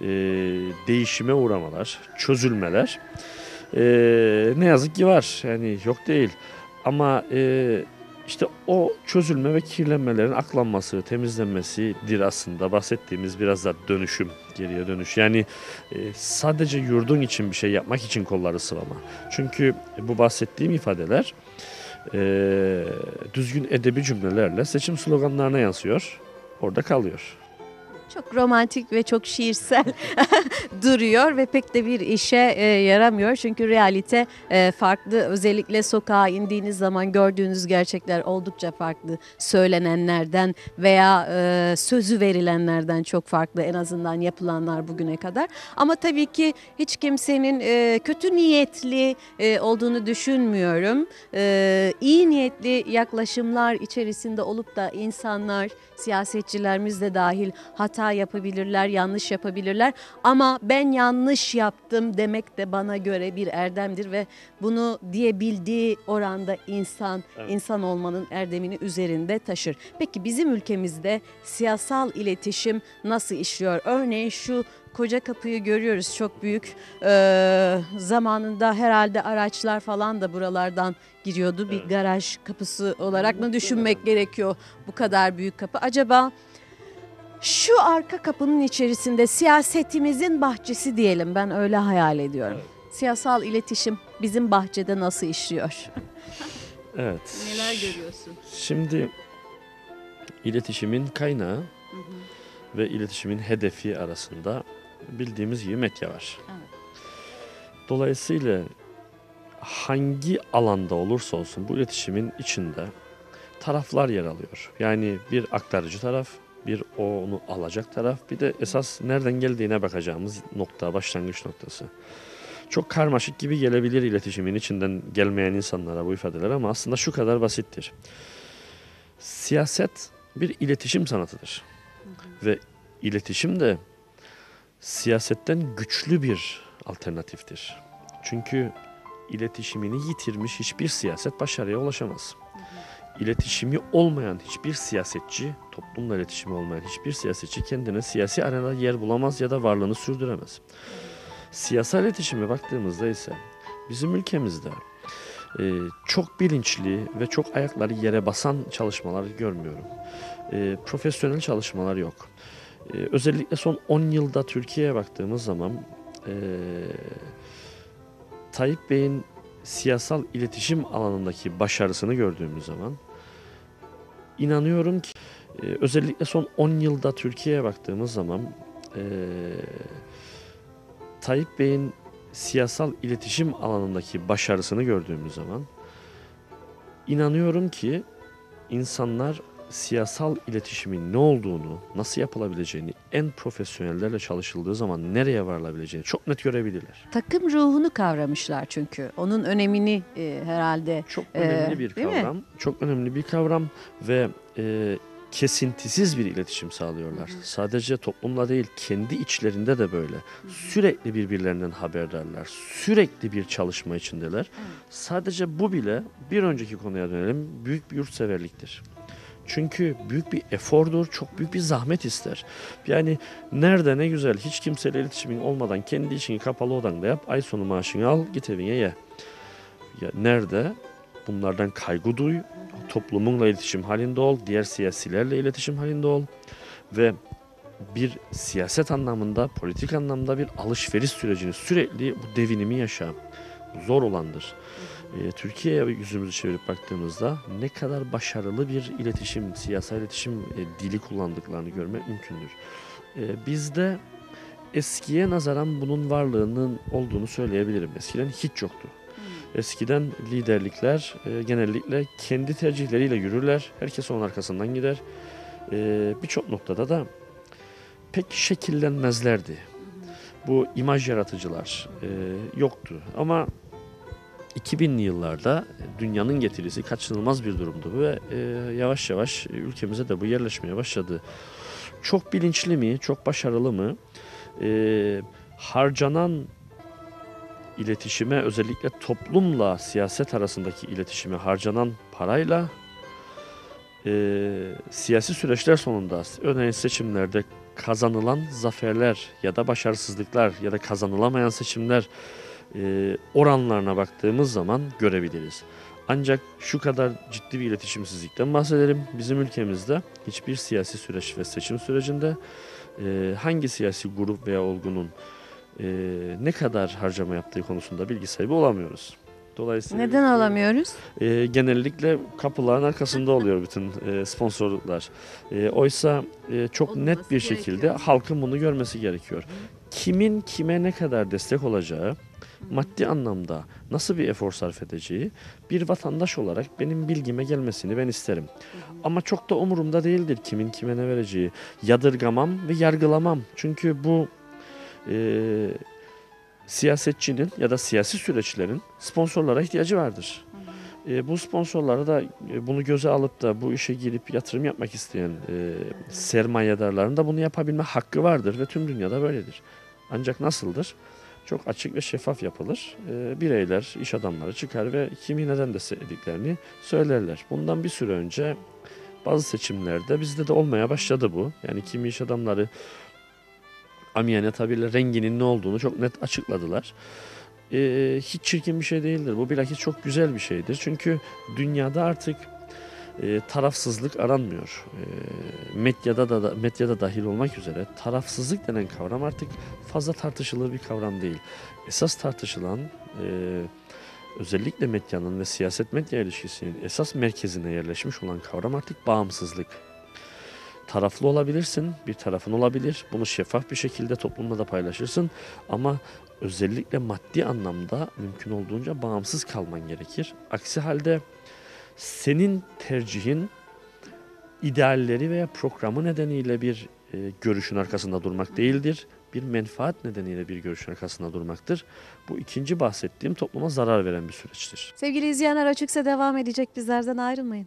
e, değişime uğramalar, çözülmeler e, ne yazık ki var. Yani yok değil. Ama e, işte o çözülme ve kirlenmelerin aklanması, temizlenmesidir aslında bahsettiğimiz biraz da dönüşüm, geriye dönüş. Yani e, sadece yurdun için bir şey yapmak için kolları sıvama. Çünkü bu bahsettiğim ifadeler e, düzgün edebi cümlelerle seçim sloganlarına yansıyor. Orada kalıyor. Çok romantik ve çok şiirsel duruyor ve pek de bir işe e, yaramıyor. Çünkü realite e, farklı. Özellikle sokağa indiğiniz zaman gördüğünüz gerçekler oldukça farklı. Söylenenlerden veya e, sözü verilenlerden çok farklı en azından yapılanlar bugüne kadar. Ama tabii ki hiç kimsenin e, kötü niyetli e, olduğunu düşünmüyorum. E, iyi niyetli yaklaşımlar içerisinde olup da insanlar, siyasetçilerimiz de dahil hata yapabilirler, yanlış yapabilirler. Ama ben yanlış yaptım demek de bana göre bir erdemdir ve bunu diyebildiği oranda insan, Evet. insan olmanın erdemini üzerinde taşır. Peki bizim ülkemizde siyasal iletişim nasıl işliyor? Örneğin şu koca kapıyı görüyoruz çok büyük. Ee, zamanında herhalde araçlar falan da buralardan giriyordu. Bir garaj kapısı olarak mı düşünmek gerekiyor bu kadar büyük kapı? Acaba şu arka kapının içerisinde siyasetimizin bahçesi diyelim ben öyle hayal ediyorum. Siyasal iletişim bizim bahçede nasıl işliyor? Evet. görüyorsun? Şimdi iletişimin kaynağı ve iletişimin hedefi arasında bildiğimiz gibi medya var. Evet. Dolayısıyla hangi alanda olursa olsun bu iletişimin içinde taraflar yer alıyor. Yani bir aktarıcı taraf, bir onu alacak taraf, bir de esas nereden geldiğine bakacağımız nokta, başlangıç noktası. Çok karmaşık gibi gelebilir iletişimin içinden gelmeyen insanlara bu ifadeler ama aslında şu kadar basittir. Siyaset bir iletişim sanatıdır. Ve iletişim de siyasetten güçlü bir alternatiftir. Çünkü iletişimini yitirmiş hiçbir siyaset başarıya ulaşamaz. İletişimi olmayan hiçbir siyasetçi, toplumla iletişimi olmayan hiçbir siyasetçi kendine siyasi arenada yer bulamaz ya da varlığını sürdüremez. Siyasal iletişime baktığımızda ise bizim ülkemizde e, çok bilinçli ve çok ayakları yere basan çalışmalar görmüyorum. E, profesyonel çalışmalar yok. E, özellikle son 10 yılda Türkiye'ye baktığımız zaman e, Tayyip Bey'in siyasal iletişim alanındaki başarısını gördüğümüz zaman inanıyorum ki e, özellikle son 10 yılda Türkiye'ye baktığımız zaman e, Tayyip Bey'in siyasal iletişim alanındaki başarısını gördüğümüz zaman inanıyorum ki insanlar siyasal iletişimin ne olduğunu, nasıl yapılabileceğini, en profesyonellerle çalışıldığı zaman nereye varılabileceğini çok net görebilirler. Takım ruhunu kavramışlar çünkü. Onun önemini e, herhalde Çok Ee, önemli bir değil mi? kavram. Çok önemli bir kavram ve e, kesintisiz bir iletişim sağlıyorlar. Sadece toplumla değil, kendi içlerinde de böyle. Sürekli birbirlerinden haberdarlar. Sürekli bir çalışma içindeler. Sadece bu bile bir önceki konuya dönelim. Büyük bir yurtseverliktir. Çünkü büyük bir efordur, çok büyük bir zahmet ister. Yani nerede ne güzel hiç kimseyle iletişimin olmadan kendi işini kapalı odanda yap, ay sonu maaşını al, git evine ye. Ya nerede bunlardan kaygı duy, toplumunla iletişim halinde ol, diğer siyasilerle iletişim halinde ol ve bir siyaset anlamında, politik anlamda bir alışveriş sürecini sürekli bu devinimi yaşa. Zor olandır. Ee, Türkiye'ye yüzümüzü çevirip baktığımızda ne kadar başarılı bir iletişim, siyasal iletişim e, dili kullandıklarını görmek mümkündür. Ee, bizde eskiye nazaran bunun varlığının olduğunu söyleyebilirim. Eskiden hiç yoktu. Eskiden liderlikler e, genellikle kendi tercihleriyle yürürler. Herkes onun arkasından gider. E, Birçok noktada da pek şekillenmezlerdi. Bu imaj yaratıcılar e, yoktu. Ama 2000'li yıllarda dünyanın getirisi kaçınılmaz bir durumdu ve e, yavaş yavaş ülkemize de bu yerleşmeye başladı. Çok bilinçli mi, çok başarılı mı? E, harcanan iletişime özellikle toplumla siyaset arasındaki iletişime harcanan parayla e, siyasi süreçler sonunda örneğin seçimlerde kazanılan zaferler ya da başarısızlıklar ya da kazanılamayan seçimler e, oranlarına baktığımız zaman görebiliriz. Ancak şu kadar ciddi bir iletişimsizlikten bahsedelim. Bizim ülkemizde hiçbir siyasi süreç ve seçim sürecinde e, hangi siyasi grup veya olgunun e, ne kadar harcama yaptığı konusunda bilgi sahibi olamıyoruz. Dolayısıyla Neden alamıyoruz? e, genellikle kapıların arkasında oluyor bütün e, sponsorluklar. E, oysa e, çok Olması net bir şekilde gerekiyor. halkın bunu görmesi gerekiyor. Kimin kime ne kadar destek olacağı, maddi anlamda nasıl bir efor sarf edeceği bir vatandaş olarak benim bilgime gelmesini ben isterim. Ama çok da umurumda değildir kimin kime ne vereceği. Yadırgamam ve yargılamam. Çünkü bu e, siyasetçinin ya da siyasi süreçlerin sponsorlara ihtiyacı vardır. E, bu sponsorlara da e, bunu göze alıp da bu işe girip yatırım yapmak isteyen e, sermayedarların da bunu yapabilme hakkı vardır ve tüm dünyada böyledir. Ancak nasıldır? Çok açık ve şeffaf yapılır. E, bireyler, iş adamları çıkar ve kimi neden desteklediklerini söylerler. Bundan bir süre önce bazı seçimlerde bizde de olmaya başladı bu. Yani kimi iş adamları amiyane tabirle renginin ne olduğunu çok net açıkladılar. Ee, hiç çirkin bir şey değildir. Bu bilakis çok güzel bir şeydir. Çünkü dünyada artık e, tarafsızlık aranmıyor. E, medyada da, da medyada dahil olmak üzere tarafsızlık denen kavram artık fazla tartışılır bir kavram değil. Esas tartışılan e, özellikle medyanın ve siyaset medya ilişkisinin esas merkezine yerleşmiş olan kavram artık bağımsızlık taraflı olabilirsin, bir tarafın olabilir. Bunu şeffaf bir şekilde toplumla da paylaşırsın ama özellikle maddi anlamda mümkün olduğunca bağımsız kalman gerekir. Aksi halde senin tercihin idealleri veya programı nedeniyle bir e, görüşün arkasında durmak değildir. Bir menfaat nedeniyle bir görüşün arkasında durmaktır. Bu ikinci bahsettiğim topluma zarar veren bir süreçtir. Sevgili izleyenler açıksa devam edecek bizlerden ayrılmayın.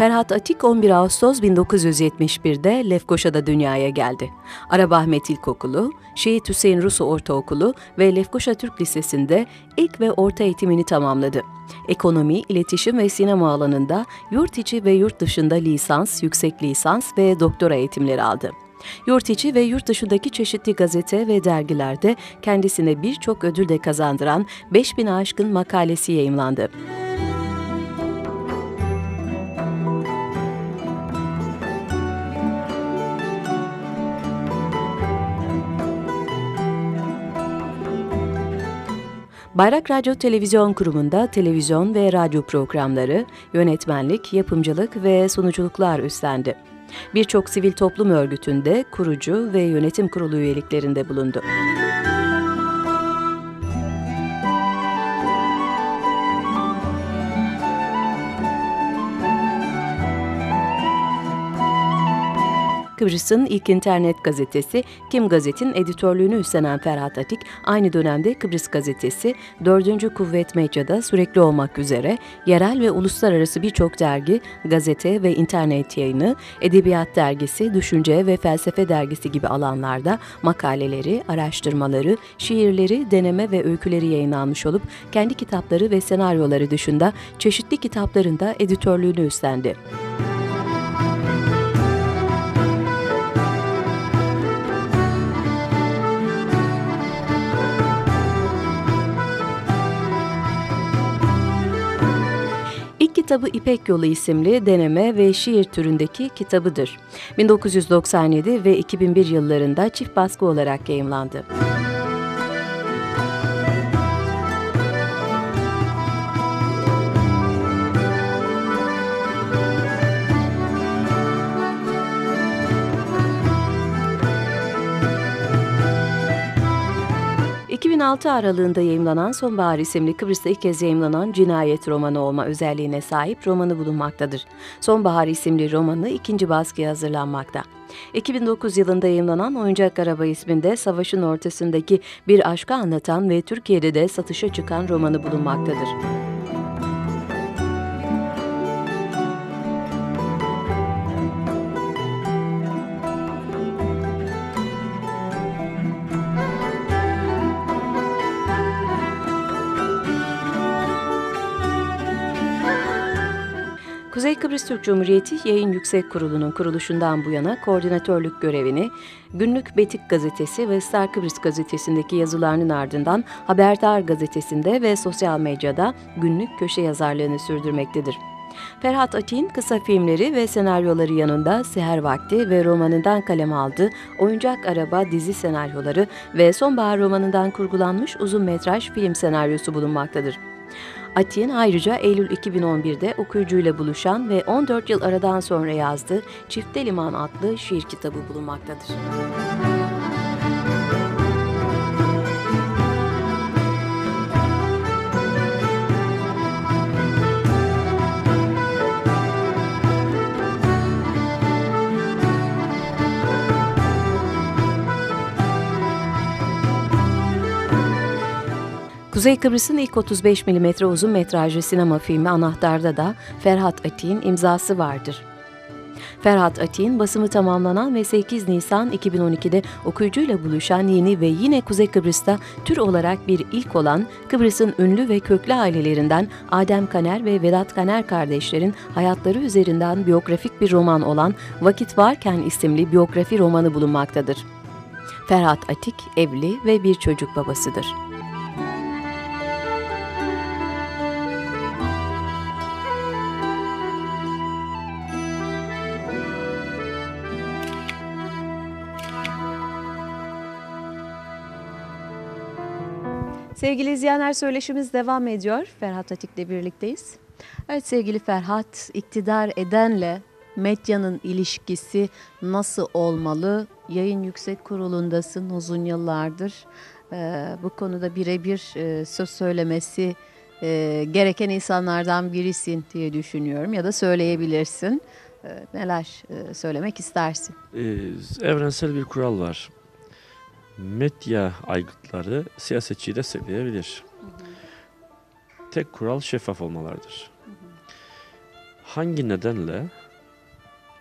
Ferhat Atik 11 Ağustos 1971'de Lefkoşa'da dünyaya geldi. Arabahmet İlkokulu, Şehit Hüseyin Rusu Ortaokulu ve Lefkoşa Türk Lisesi'nde ilk ve orta eğitimini tamamladı. Ekonomi, iletişim ve sinema alanında yurt içi ve yurt dışında lisans, yüksek lisans ve doktora eğitimleri aldı. Yurt içi ve yurt dışındaki çeşitli gazete ve dergilerde kendisine birçok ödül de kazandıran 5000 aşkın makalesi yayımlandı. Bayrak Radyo Televizyon Kurumu'nda televizyon ve radyo programları, yönetmenlik, yapımcılık ve sunuculuklar üstlendi. Birçok sivil toplum örgütünde kurucu ve yönetim kurulu üyeliklerinde bulundu. Kıbrıs'ın ilk internet gazetesi Kim Gazet'in editörlüğünü üstlenen Ferhat Atik, aynı dönemde Kıbrıs Gazetesi, 4. Kuvvet Medya'da sürekli olmak üzere yerel ve uluslararası birçok dergi, gazete ve internet yayını, edebiyat dergisi, düşünce ve felsefe dergisi gibi alanlarda makaleleri, araştırmaları, şiirleri, deneme ve öyküleri yayınlanmış olup kendi kitapları ve senaryoları dışında çeşitli kitaplarında editörlüğünü üstlendi. Kitabı İpek Yolu isimli deneme ve şiir türündeki kitabıdır. 1997 ve 2001 yıllarında çift baskı olarak yayımlandı. ...2006 aralığında yayımlanan Sonbahar isimli Kıbrıs'ta ilk kez yayımlanan cinayet romanı olma özelliğine sahip romanı bulunmaktadır. Sonbahar isimli romanı ikinci baskıya hazırlanmakta. 2009 yılında yayımlanan Oyuncak Araba isminde savaşın ortasındaki bir aşkı anlatan ve Türkiye'de de satışa çıkan romanı bulunmaktadır. Kuzey Kıbrıs Türk Cumhuriyeti Yayın Yüksek Kurulu'nun kuruluşundan bu yana koordinatörlük görevini Günlük Betik Gazetesi ve Star Kıbrıs Gazetesi'ndeki yazılarının ardından Haberdar Gazetesi'nde ve sosyal medyada günlük köşe yazarlığını sürdürmektedir. Ferhat Atin kısa filmleri ve senaryoları yanında Seher Vakti ve romanından kaleme aldı Oyuncak Araba dizi senaryoları ve Sonbahar romanından kurgulanmış uzun metraj film senaryosu bulunmaktadır. Atin ayrıca Eylül 2011'de okuyucuyla buluşan ve 14 yıl aradan sonra yazdığı Çifte Liman adlı şiir kitabı bulunmaktadır. Kuzey Kıbrıs'ın ilk 35 mm uzun metrajlı sinema filmi Anahtar'da da Ferhat Atik'in imzası vardır. Ferhat Atik'in basımı tamamlanan ve 8 Nisan 2012'de okuyucuyla buluşan yeni ve yine Kuzey Kıbrıs'ta tür olarak bir ilk olan Kıbrıs'ın ünlü ve köklü ailelerinden Adem Kaner ve Vedat Kaner kardeşlerin hayatları üzerinden biyografik bir roman olan Vakit Varken isimli biyografi romanı bulunmaktadır. Ferhat Atik evli ve bir çocuk babasıdır. Sevgili izleyenler söyleşimiz devam ediyor. Ferhat Atik'le birlikteyiz. Evet sevgili Ferhat, iktidar edenle medyanın ilişkisi nasıl olmalı? Yayın Yüksek Kurulu'ndasın uzun yıllardır. Ee, bu konuda birebir e, söz söylemesi e, gereken insanlardan birisin diye düşünüyorum ya da söyleyebilirsin. Ee, neler e, söylemek istersin? Ee, evrensel bir kural var. Medya aygıtları siyasetçiyi destekleyebilir. Tek kural şeffaf olmalardır. hangi nedenle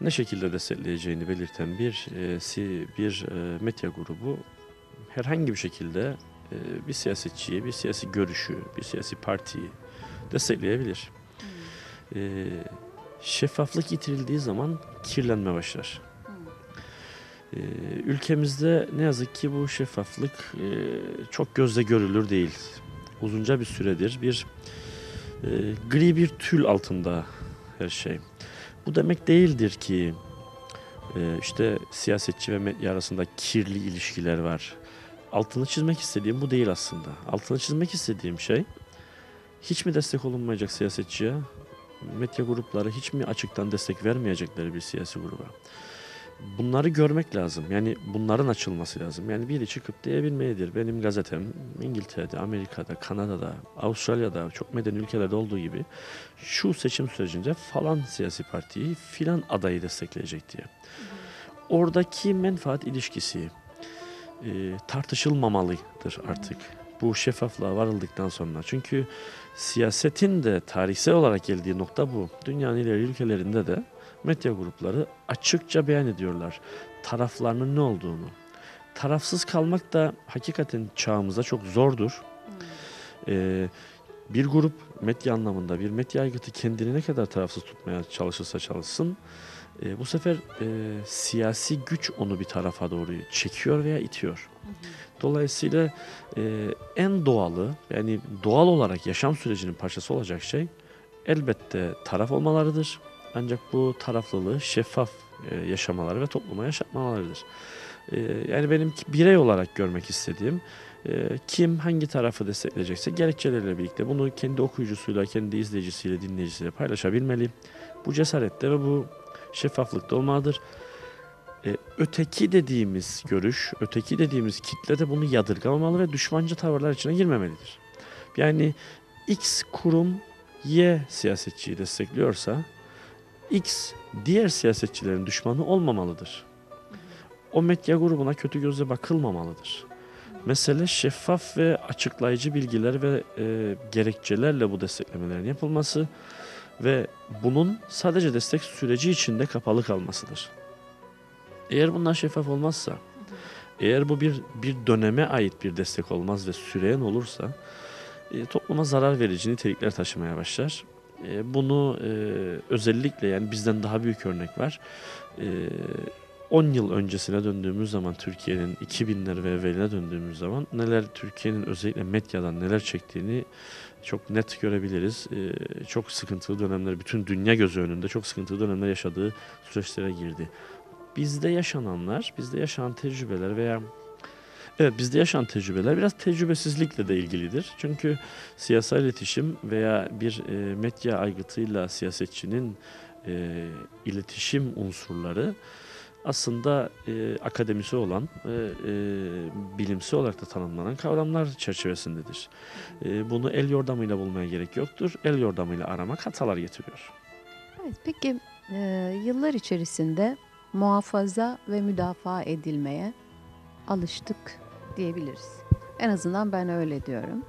ne şekilde destekleyeceğini belirten bir e, si- bir e, medya grubu herhangi bir şekilde e, bir siyasetçiyi, bir siyasi görüşü, bir siyasi partiyi destekleyebilir. E, şeffaflık yitirildiği zaman kirlenme başlar. E, ülkemizde ne yazık ki bu şeffaflık e, çok gözle görülür değil. Uzunca bir süredir bir e, gri bir tül altında her şey. Bu demek değildir ki e, işte siyasetçi ve medya arasında kirli ilişkiler var. Altını çizmek istediğim bu değil aslında. Altını çizmek istediğim şey hiç mi destek olunmayacak siyasetçiye? Medya grupları hiç mi açıktan destek vermeyecekleri bir siyasi gruba? Bunları görmek lazım. Yani bunların açılması lazım. Yani biri çıkıp diyebilmelidir. Benim gazetem İngiltere'de, Amerika'da, Kanada'da, Avustralya'da, çok medeni ülkelerde olduğu gibi şu seçim sürecinde falan siyasi partiyi filan adayı destekleyecek diye. Oradaki menfaat ilişkisi e, tartışılmamalıdır artık. Bu şeffaflığa varıldıktan sonra. Çünkü siyasetin de tarihsel olarak geldiği nokta bu. Dünyanın ileri ülkelerinde de medya grupları açıkça beyan ediyorlar taraflarının ne olduğunu. Tarafsız kalmak da hakikaten çağımızda çok zordur. Ee, bir grup medya anlamında bir medya aygıtı kendini ne kadar tarafsız tutmaya çalışırsa çalışsın e, bu sefer e, siyasi güç onu bir tarafa doğru çekiyor veya itiyor. Dolayısıyla e, en doğalı yani doğal olarak yaşam sürecinin parçası olacak şey elbette taraf olmalarıdır. Ancak bu taraflılığı şeffaf e, yaşamaları ve topluma yaşatmalarıdır. E, yani benim birey olarak görmek istediğim e, kim hangi tarafı destekleyecekse gerekçeleriyle birlikte bunu kendi okuyucusuyla, kendi izleyicisiyle, dinleyicisiyle paylaşabilmeli. Bu cesarette ve bu şeffaflıkta olmalıdır. E, öteki dediğimiz görüş, öteki dediğimiz kitle de bunu yadırgamamalı ve düşmancı tavırlar içine girmemelidir. Yani X kurum Y siyasetçiyi destekliyorsa X diğer siyasetçilerin düşmanı olmamalıdır. O medya grubuna kötü gözle bakılmamalıdır. Mesele şeffaf ve açıklayıcı bilgiler ve e, gerekçelerle bu desteklemelerin yapılması ve bunun sadece destek süreci içinde kapalı kalmasıdır. Eğer bunlar şeffaf olmazsa, eğer bu bir bir döneme ait bir destek olmaz ve süreyen olursa e, topluma zarar verici nitelikler taşımaya başlar. E, bunu e, özellikle yani bizden daha büyük örnek var. E, 10 yıl öncesine döndüğümüz zaman Türkiye'nin 2000'ler ve evveline döndüğümüz zaman neler Türkiye'nin özellikle medyadan neler çektiğini çok net görebiliriz. E, çok sıkıntılı dönemler, bütün dünya gözü önünde çok sıkıntılı dönemler yaşadığı süreçlere girdi. Bizde yaşananlar, bizde yaşanan tecrübeler veya Evet bizde yaşanan tecrübeler biraz tecrübesizlikle de ilgilidir. Çünkü siyasal iletişim veya bir e, medya aygıtıyla siyasetçinin e, iletişim unsurları aslında e, akademisi olan ve e, bilimsel olarak da tanımlanan kavramlar çerçevesindedir. E, bunu el yordamıyla bulmaya gerek yoktur. El yordamıyla aramak hatalar getiriyor. Evet, peki e, yıllar içerisinde muhafaza ve müdafaa edilmeye alıştık diyebiliriz. En azından ben öyle diyorum.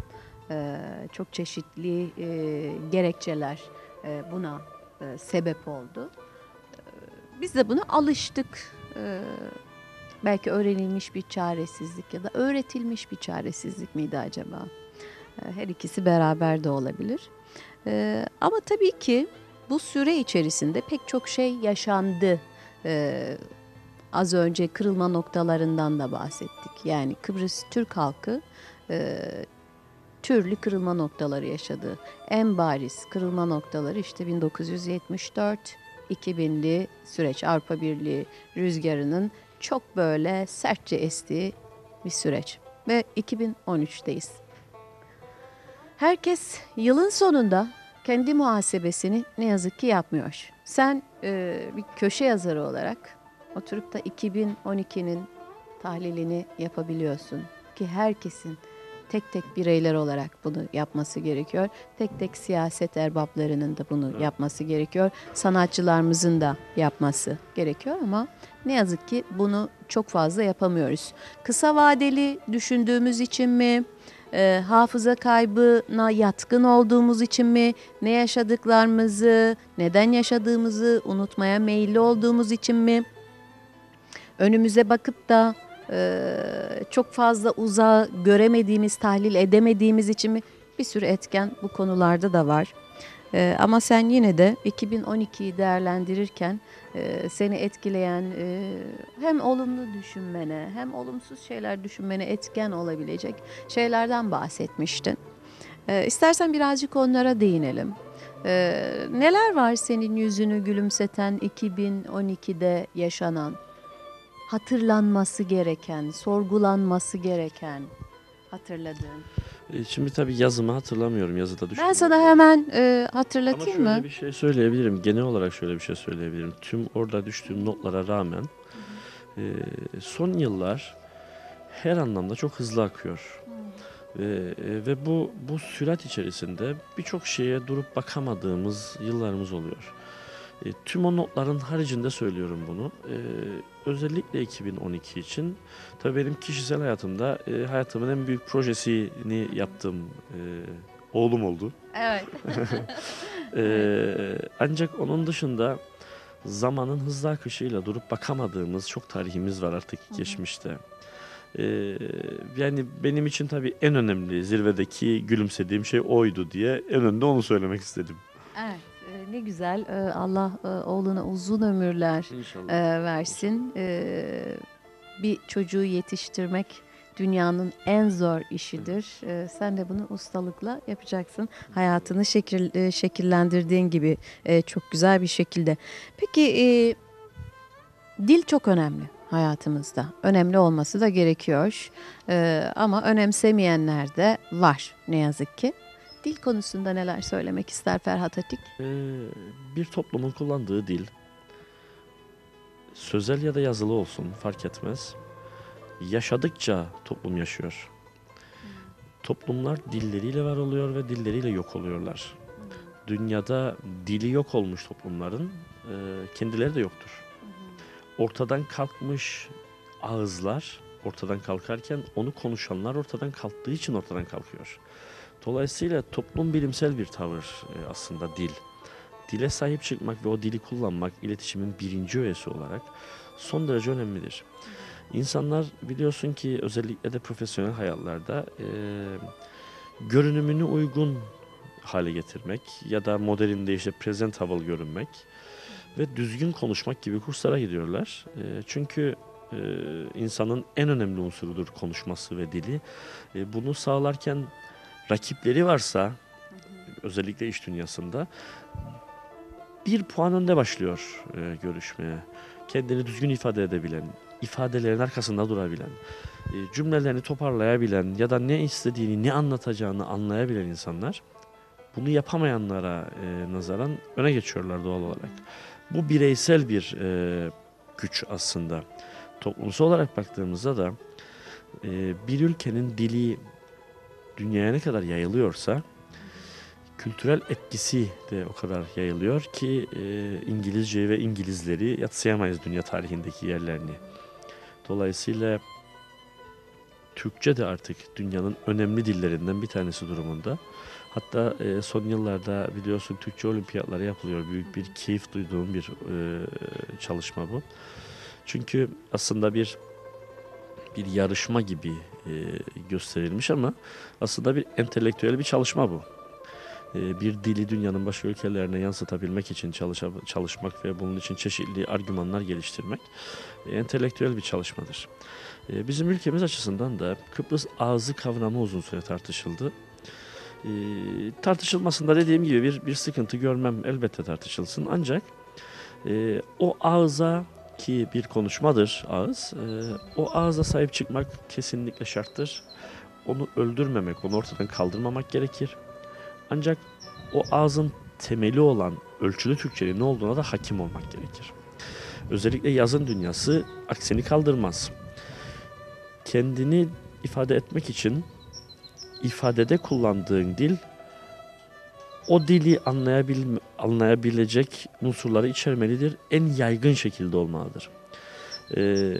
E, çok çeşitli e, gerekçeler e, buna e, sebep oldu. E, biz de buna alıştık. E, belki öğrenilmiş bir çaresizlik ya da öğretilmiş bir çaresizlik miydi acaba? E, her ikisi beraber de olabilir. Ama tabii ki bu süre içerisinde pek çok şey yaşandı. Az önce kırılma noktalarından da bahsettik. Yani Kıbrıs Türk halkı e, türlü kırılma noktaları yaşadı. En bariz kırılma noktaları işte 1974 2000'li süreç Avrupa Birliği rüzgarının çok böyle sertçe estiği bir süreç ve 2013'teyiz. Herkes yılın sonunda kendi muhasebesini ne yazık ki yapmıyor. Sen e, bir köşe yazarı olarak oturup da 2012'nin tahlilini yapabiliyorsun ki herkesin tek tek bireyler olarak bunu yapması gerekiyor. Tek tek siyaset erbaplarının da bunu Evet. yapması gerekiyor. Sanatçılarımızın da yapması gerekiyor ama ne yazık ki bunu çok fazla yapamıyoruz. Kısa vadeli düşündüğümüz için mi? e, hafıza kaybına yatkın olduğumuz için mi, ne yaşadıklarımızı, neden yaşadığımızı unutmaya meyilli olduğumuz için mi, önümüze bakıp da e, çok fazla uzağa göremediğimiz, tahlil edemediğimiz için mi bir sürü etken bu konularda da var. E, ama sen yine de 2012'yi değerlendirirken e, seni etkileyen e, hem olumlu düşünmene hem olumsuz şeyler düşünmene etken olabilecek şeylerden bahsetmiştin. E, istersen birazcık onlara değinelim. E, neler var senin yüzünü gülümseten 2012'de yaşanan, hatırlanması gereken, sorgulanması gereken hatırladığın? E, Şimdi tabii yazımı hatırlamıyorum. Yazıda Ben düşünüyorum. sana hemen e, Ama hatırlatayım şöyle mı? bir şey söyleyebilirim. Genel olarak şöyle bir şey söyleyebilirim. Tüm orada düştüğüm notlara rağmen e, son yıllar her anlamda çok hızlı akıyor. Ve, e, ve bu bu sürat içerisinde birçok şeye durup bakamadığımız yıllarımız oluyor. E, tüm o notların haricinde söylüyorum bunu. E, özellikle 2012 için tabii benim kişisel hayatımda e, hayatımın en büyük projesini yaptığım e, oğlum oldu. Evet. Ee, ancak onun dışında zamanın hızlı akışıyla durup bakamadığımız çok tarihimiz var artık geçmişte. Ee, yani benim için tabii en önemli zirvedeki gülümsediğim şey oydu diye en önde onu söylemek istedim. Evet. Ne güzel. E, Allah e, oğluna uzun ömürler İnşallah. e, versin. Bir çocuğu yetiştirmek dünyanın en zor işidir. E, Sen de bunu ustalıkla yapacaksın. Hayatını şekil, e, şekillendirdiğin gibi e, çok güzel bir şekilde. Peki e, dil çok önemli hayatımızda. Önemli olması da gerekiyor. E, Ama önemsemeyenler de var ne yazık ki. Dil konusunda neler söylemek ister Ferhat Atik? Ee, bir toplumun kullandığı dil sözel ya da yazılı olsun fark etmez. Yaşadıkça toplum yaşıyor. Toplumlar dilleriyle var oluyor ve dilleriyle yok oluyorlar. Dünyada dili yok olmuş toplumların e, kendileri de yoktur. Ortadan kalkmış ağızlar ortadan kalkarken onu konuşanlar ortadan kalktığı için ortadan kalkıyor. Dolayısıyla toplum bilimsel bir tavır e, aslında dil. Dile sahip çıkmak ve o dili kullanmak iletişimin birinci öğesi olarak son derece önemlidir. İnsanlar biliyorsun ki özellikle de profesyonel hayatlarda e, görünümünü uygun hale getirmek ya da modelinde işte presentable görünmek ve düzgün konuşmak gibi kurslara gidiyorlar. E, çünkü e, insanın en önemli unsurudur konuşması ve dili. E, bunu sağlarken rakipleri varsa özellikle iş dünyasında bir puan önde başlıyor e, görüşmeye. Kendini düzgün ifade edebilen, ifadelerin arkasında durabilen, e, cümlelerini toparlayabilen ya da ne istediğini, ne anlatacağını anlayabilen insanlar bunu yapamayanlara e, nazaran öne geçiyorlar doğal olarak. Bu bireysel bir e, güç aslında. Toplumsal olarak baktığımızda da e, bir ülkenin dili dünyaya ne kadar yayılıyorsa kültürel etkisi de o kadar yayılıyor ki e, İngilizce ve İngilizleri yatsıyamayız dünya tarihindeki yerlerini. Dolayısıyla Türkçe de artık dünyanın önemli dillerinden bir tanesi durumunda. Hatta e, son yıllarda biliyorsun Türkçe olimpiyatları yapılıyor. Büyük bir keyif duyduğum bir e, çalışma bu. Çünkü aslında bir bir yarışma gibi e, gösterilmiş ama aslında bir entelektüel bir çalışma bu. E, bir dili dünyanın başka ülkelerine yansıtabilmek için çalışa- çalışmak ve bunun için çeşitli argümanlar geliştirmek e, entelektüel bir çalışmadır. E, bizim ülkemiz açısından da Kıbrıs ağzı kavramı uzun süre tartışıldı. E, tartışılmasında dediğim gibi bir, bir sıkıntı görmem elbette tartışılsın ancak e, o ağza ki bir konuşmadır ağız. e, o ağza sahip çıkmak kesinlikle şarttır. Onu öldürmemek, onu ortadan kaldırmamak gerekir. Ancak o ağzın temeli olan ölçülü Türkçenin ne olduğuna da hakim olmak gerekir. Özellikle yazın dünyası aksini kaldırmaz. Kendini ifade etmek için ifadede kullandığın dil o dili anlayabil, anlayabilecek unsurları içermelidir. En yaygın şekilde olmalıdır. Ee,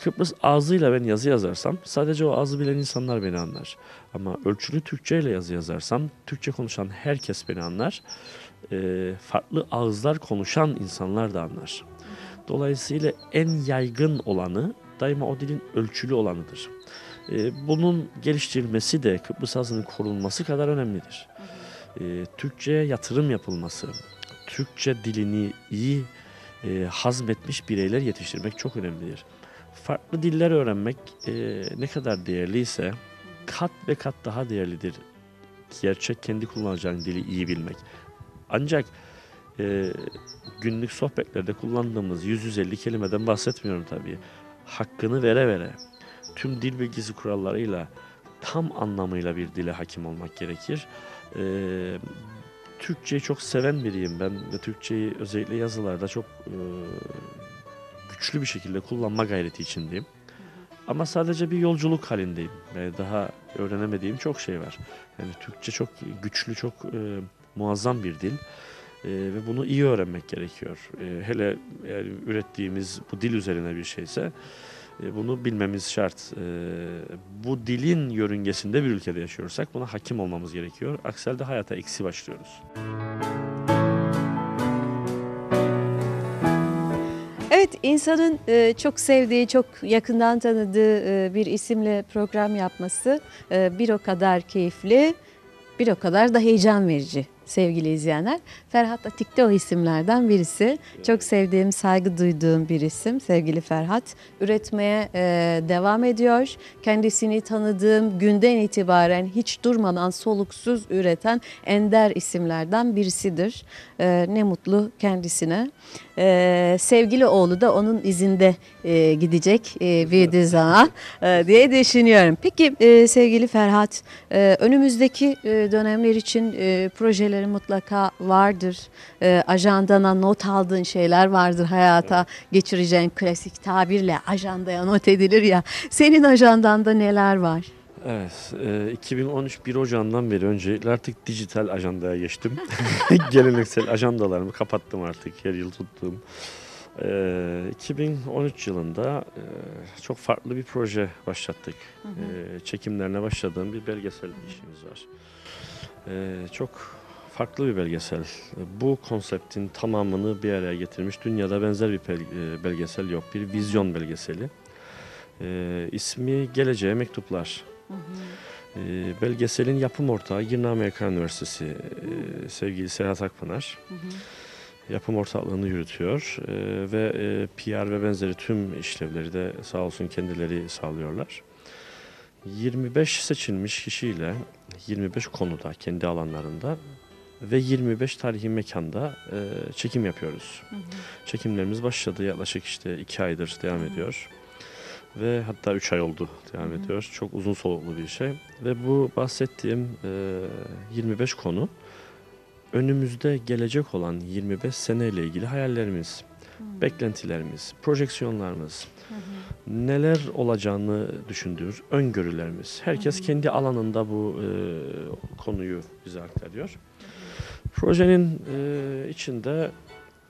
Kıbrıs ağzıyla ben yazı yazarsam sadece o ağzı bilen insanlar beni anlar. Ama ölçülü Türkçe ile yazı yazarsam Türkçe konuşan herkes beni anlar. Ee, farklı ağızlar konuşan insanlar da anlar. Dolayısıyla en yaygın olanı daima o dilin ölçülü olanıdır. Ee, bunun geliştirilmesi de Kıbrıs ağzının korunması kadar önemlidir. Ee, Türkçe'ye yatırım yapılması, Türkçe dilini iyi e, hazmetmiş bireyler yetiştirmek çok önemlidir. Farklı diller öğrenmek e, ne kadar değerliyse kat ve kat daha değerlidir. Gerçek kendi kullanacağın dili iyi bilmek. Ancak e, günlük sohbetlerde kullandığımız 150 kelimeden bahsetmiyorum tabii. Hakkını vere vere tüm dil bilgisi kurallarıyla tam anlamıyla bir dile hakim olmak gerekir. Ee, Türkçeyi çok seven biriyim ben ve Türkçeyi özellikle yazılarda çok e, güçlü bir şekilde kullanma gayreti içindeyim. Ama sadece bir yolculuk halindeyim. Ve daha öğrenemediğim çok şey var. Yani Türkçe çok güçlü, çok e, muazzam bir dil. E, ve bunu iyi öğrenmek gerekiyor. E, hele eğer ürettiğimiz bu dil üzerine bir şeyse e, bunu bilmemiz şart. E, bu dilin yörüngesinde bir ülkede yaşıyorsak buna hakim olmamız gerekiyor. Aksi halde hayata eksi başlıyoruz. Evet insanın e, çok sevdiği, çok yakından tanıdığı e, bir isimle program yapması e, bir o kadar keyifli, bir o kadar da heyecan verici sevgili izleyenler. Ferhat Atik de o isimlerden birisi. Çok sevdiğim, saygı duyduğum bir isim sevgili Ferhat. Üretmeye e, devam ediyor. Kendisini tanıdığım günden itibaren hiç durmadan soluksuz üreten ender isimlerden birisidir. E, ne mutlu kendisine. E, sevgili oğlu da onun izinde e, gidecek e, büyüdüğü zaman e, diye düşünüyorum. Peki e, sevgili Ferhat, e, önümüzdeki e, dönemler için e, projelerin mutlaka vardır. E, ajandana not aldığın şeyler vardır hayata geçireceğin klasik tabirle ajandaya not edilir ya. Senin ajandanda neler var? Evet, e, 2013 1 Ocağı'ndan beri öncelikle artık dijital ajandaya geçtim. Geleneksel ajandalarımı kapattım artık her yıl tuttuğum. E, 2013 yılında e, çok farklı bir proje başlattık. E, çekimlerine başladığım bir belgesel işimiz var. E, çok farklı bir belgesel. Bu konseptin tamamını bir araya getirmiş. Dünyada benzer bir e, belgesel yok. Bir vizyon belgeseli. E, ismi Geleceğe Mektuplar. E, belgeselin yapım ortağı Girne Amerikan Üniversitesi e, sevgili Serhat Akpınar. Yapım ortaklığını yürütüyor e, ve e, PR ve benzeri tüm işlevleri de sağ olsun kendileri sağlıyorlar. 25 seçilmiş kişiyle 25 konuda kendi alanlarında ve 25 tarihi mekanda e, çekim yapıyoruz. Çekimlerimiz başladı yaklaşık işte 2 aydır devam ediyor. Ve hatta 3 ay oldu devam ediyor. Çok uzun soluklu bir şey. Ve bu bahsettiğim e, 25 konu önümüzde gelecek olan 25 seneyle ilgili hayallerimiz, beklentilerimiz, projeksiyonlarımız, neler olacağını düşündüğümüz öngörülerimiz. Herkes kendi alanında bu e, konuyu bize aktarıyor. Projenin e, içinde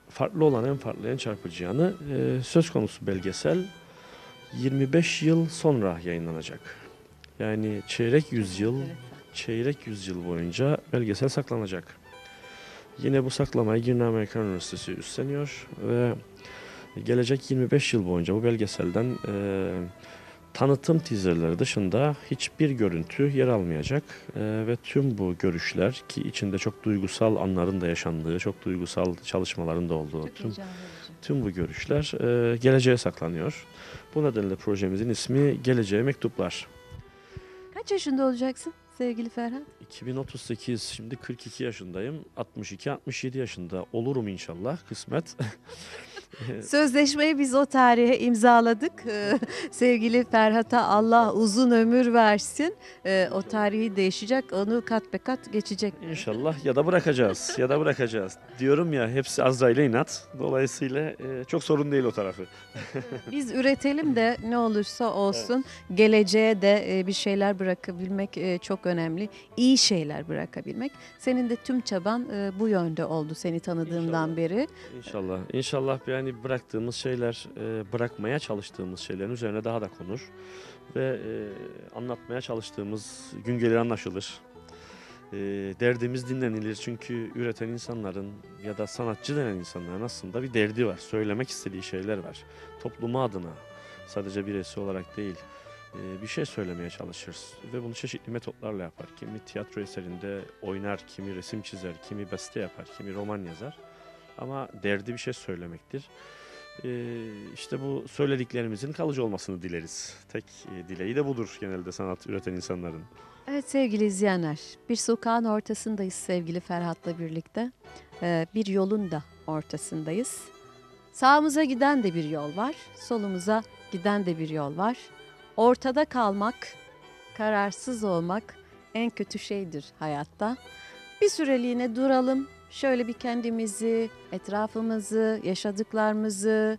farklı olan en farklı en çarpıcı yanı e, söz konusu belgesel 25 yıl sonra yayınlanacak. Yani çeyrek yüzyıl çeyrek yüzyıl boyunca belgesel saklanacak. Yine bu saklamayı Girne Amerikan Üniversitesi üstleniyor ve gelecek 25 yıl boyunca bu belgeselden e, tanıtım teaserleri dışında hiçbir görüntü yer almayacak E, ve tüm bu görüşler ki içinde çok duygusal anların da yaşandığı, çok duygusal çalışmaların da olduğu tüm Tüm bu görüşler e, geleceğe saklanıyor. Bu nedenle projemizin ismi Geleceğe Mektuplar. Kaç yaşında olacaksın sevgili Ferhat? 2038, şimdi 42 yaşındayım. 62-67 yaşında olurum inşallah, kısmet. Sözleşmeyi biz o tarihe imzaladık. Ee, sevgili Ferhat'a Allah uzun ömür versin. Ee, o tarihi değişecek, onu kat be kat geçecek. İnşallah ya da bırakacağız, ya da bırakacağız. Diyorum ya hepsi Azrail'e inat. Dolayısıyla e, çok sorun değil o tarafı. Biz üretelim de ne olursa olsun geleceğe de e, bir şeyler bırakabilmek e, çok önemli. İyi şeyler bırakabilmek. Senin de tüm çaban bu yönde oldu seni tanıdığımdan İnşallah. beri. İnşallah. İnşallah yani yani bıraktığımız şeyler, e, bırakmaya çalıştığımız şeylerin üzerine daha da konur. Ve e, anlatmaya çalıştığımız gün gelir anlaşılır. E, derdimiz dinlenilir çünkü üreten insanların ya da sanatçı denen insanların aslında bir derdi var. Söylemek istediği şeyler var. Toplumu adına sadece birisi olarak değil e, bir şey söylemeye çalışır ve bunu çeşitli metotlarla yapar. Kimi tiyatro eserinde oynar, kimi resim çizer, kimi beste yapar, kimi roman yazar. Ama derdi bir şey söylemektir. E, işte bu söylediklerimizin kalıcı olmasını dileriz. Tek e, dileği de budur genelde sanat üreten insanların. Evet sevgili izleyenler, bir sokağın ortasındayız sevgili Ferhat'la birlikte. Ee, bir yolun da ortasındayız. Sağımıza giden de bir yol var, solumuza giden de bir yol var. Ortada kalmak, kararsız olmak en kötü şeydir hayatta. Bir süreliğine duralım, şöyle bir kendimizi, etrafımızı, yaşadıklarımızı,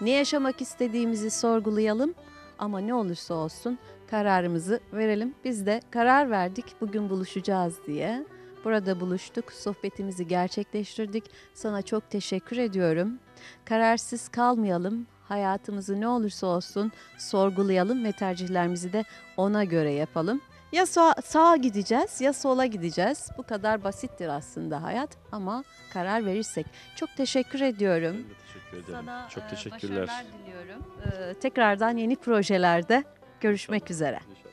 ne yaşamak istediğimizi sorgulayalım. Ama ne olursa olsun kararımızı verelim. Biz de karar verdik bugün buluşacağız diye. Burada buluştuk, sohbetimizi gerçekleştirdik. Sana çok teşekkür ediyorum. Kararsız kalmayalım. Hayatımızı ne olursa olsun sorgulayalım ve tercihlerimizi de ona göre yapalım. Ya sağa, sağa gideceğiz ya sola gideceğiz. Bu kadar basittir aslında hayat ama karar verirsek. Çok teşekkür ediyorum. Ben de teşekkür ederim. Sana Çok e, teşekkürler. başarılar diliyorum. E, tekrardan yeni projelerde görüşmek İnşallah, üzere. inşallah.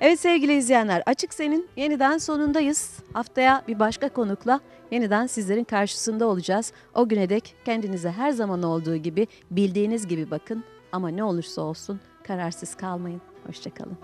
Evet sevgili izleyenler Açık Senin yeniden sonundayız. Haftaya bir başka konukla yeniden sizlerin karşısında olacağız. O güne dek kendinize her zaman olduğu gibi bildiğiniz gibi bakın ama ne olursa olsun kararsız kalmayın. Hoşçakalın.